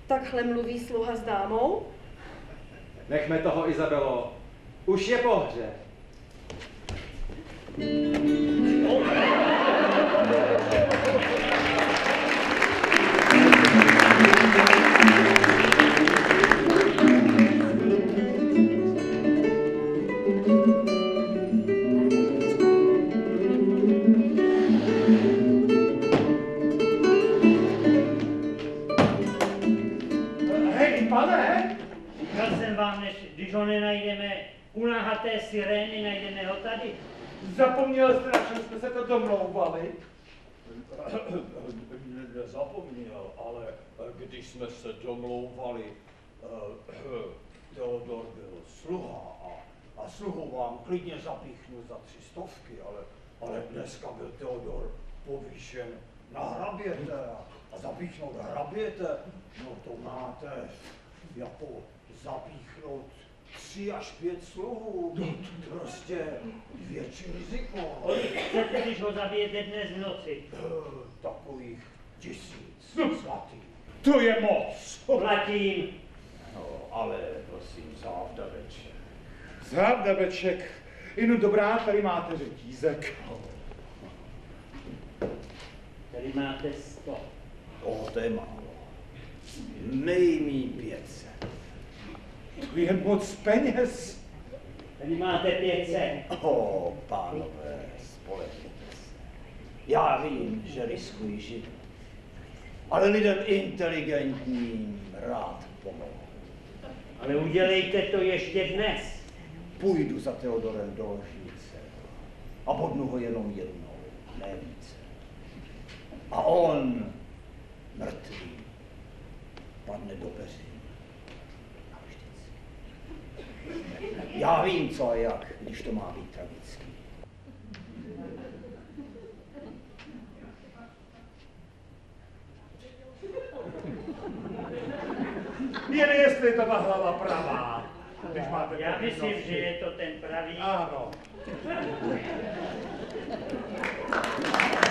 Takhle mluví sluha s dámou? Nechme toho, Izabelo. Už je pohřeb. Hej, *laughs* pane! Říkal jsem vám, než když ho nenajdeme u nahaté sirény, najdeme ho tady. Zapomněl jste, na čem jsme se to domlouvali? Nezapomněl, ale když jsme se domlouvali, Teodor byl sluha a, a sluhu vám klidně zapíchnu za tři stovky, ale, ale dneska byl Teodor povýšen na hraběte a, zapíchnout hraběte, no to máte jako zapíchnout tři až pět sluhů, prostě větší riziko. Kolik chcete, když ho zabijete dnes v noci? Takových tisíc zlatých. To je moc. Platím. No, ale prosím, závdaveček. Závdaveček. Inu dobrá, tady máte řetízek. Tady máte sto. O, to je málo. Mej mi 500. To je moc peněz. Tady máte 500. O, pánové, spolehněte se. Já vím, že riskuji život. Ale lidem inteligentním rád pomohu. Ale udělejte to ještě dnes. Půjdu za Teodorem do ložnice a bodnu ho jenom jednou, ne více. A on, mrtvý, padne do peřin. Já vím, co a jak, když to má být tragický. Jen jestli to ta hlava pravá. Když máte Já myslím, že je to ten pravý. Ano. *laughs*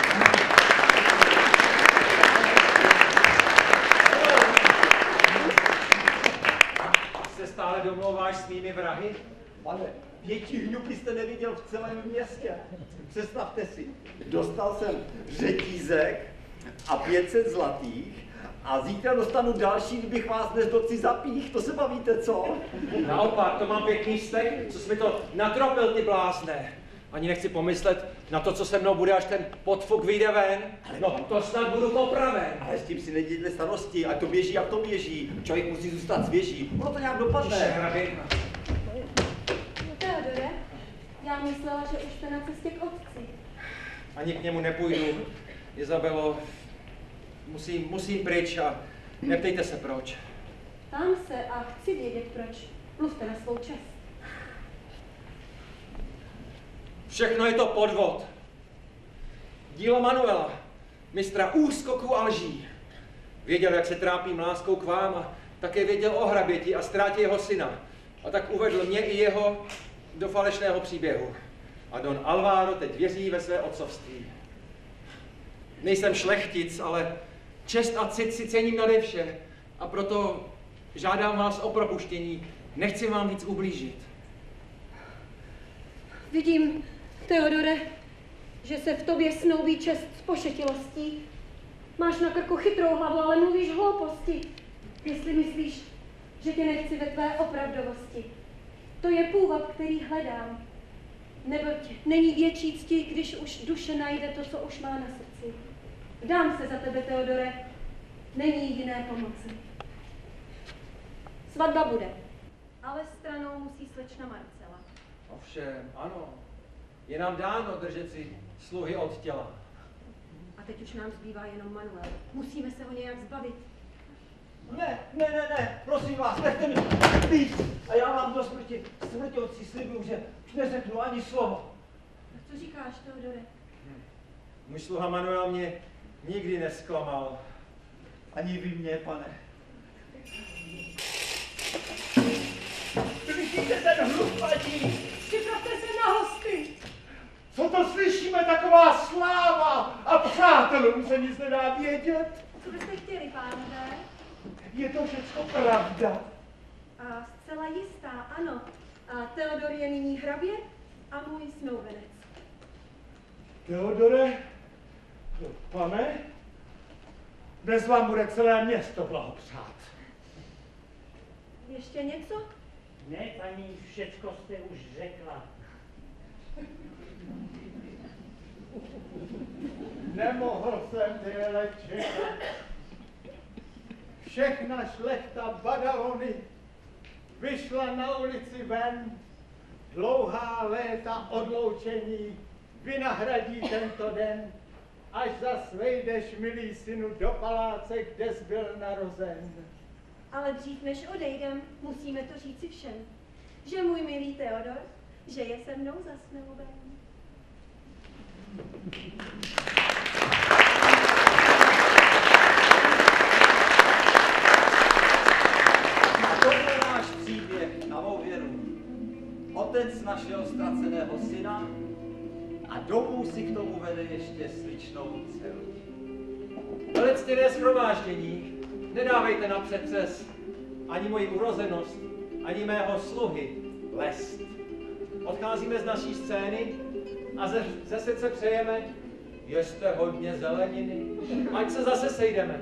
stále domlouváš s mými vrahy? Pane, větší hňuky jste neviděl v celém městě. Představte si, dostal jsem řetízek a 500 zlatých a zítra dostanu další, kdybych vás dnes do zapích. To se bavíte, co? Naopak, to mám pěkný stek, co jsi mi to natropil, ty blázne. Ani nechci pomyslet na to, co se mnou bude, až ten podfuk vyjde ven. No, to snad budu popraven. Ale s tím si nedělejte starosti, ať to běží, jak to běží. Člověk musí zůstat svěží. Ono to nějak dopadne. Hraběna. Teodore, já myslela, že už jste na cestě k otci. Ani k němu nepůjdu. Izabelo, musím, musím pryč a neptejte se proč. Tam se a chci vědět proč. Mluvte na svou čest. Všechno je to podvod. Dílo Manuela, mistra úskoku a lží. Věděl, jak se trápím láskou k vám a také věděl o hraběti a ztrátě jeho syna. A tak uvedl mě i jeho do falešného příběhu. A Don Alvaro teď věří ve své otcovství. Nejsem šlechtic, ale čest a cit si cením nade vše. A proto žádám vás o propuštění. Nechci vám víc ublížit. Vidím, Teodore, že se v tobě snoubí čest s pošetilostí. Máš na krku chytrou hlavu, ale mluvíš hlouposti. Jestli myslíš, že tě nechci ve tvé opravdovosti. To je půvab, který hledám. Neboť není větší cti, když už duše najde to, co už má na srdci. Dám se za tebe, Teodore. Není jiné pomoci. Svatba bude. Ale stranou musí slečna Marcela. Ovšem, ano. Je nám dáno držet si sluhy od těla. A teď už nám zbývá jenom Manuel. Musíme se ho nějak zbavit. Ne, ne, ne, ne, prosím vás, nechte mi být. A já vám do smrti, smrti otci slibuju, že už neřeknu ani slovo. Co říkáš, Teodore? Můj sluha Manuel mě nikdy nesklamal. Ani vy mě, pane. Slyšíte ten hluk, Co to slyšíme, taková sláva a přátelům se nic nedá vědět? Co byste chtěli, pánové? Je to všechno pravda. A zcela jistá, ano. A Teodor je nyní hrabě a můj snoubenec. Teodore, pane, dnes vám bude celé město blahopřát. Ještě něco? Ne, paní, všecko jste už řekla. Nemohl jsem déle čekat. Všechna šlechta Badalony vyšla na ulici ven. Dlouhá léta odloučení vynahradí tento den, až zas vejdeš, milý synu, do paláce, kde jsi byl narozen. Ale dřív než odejdem, musíme to říci všem, že můj milý Teodor, že je se mnou zasnouben. A to byl náš příběh na mou věru. Otec našeho ztraceného syna a domů si k tomu vede ještě sličnou dceru. Velice ctěné shromáždění, nedávejte na přes ani moji urozenost, ani mého sluhy lest. Odcházíme z naší scény a ze, ze srdce přejeme, jeste hodně zeleniny, ať se zase sejdeme.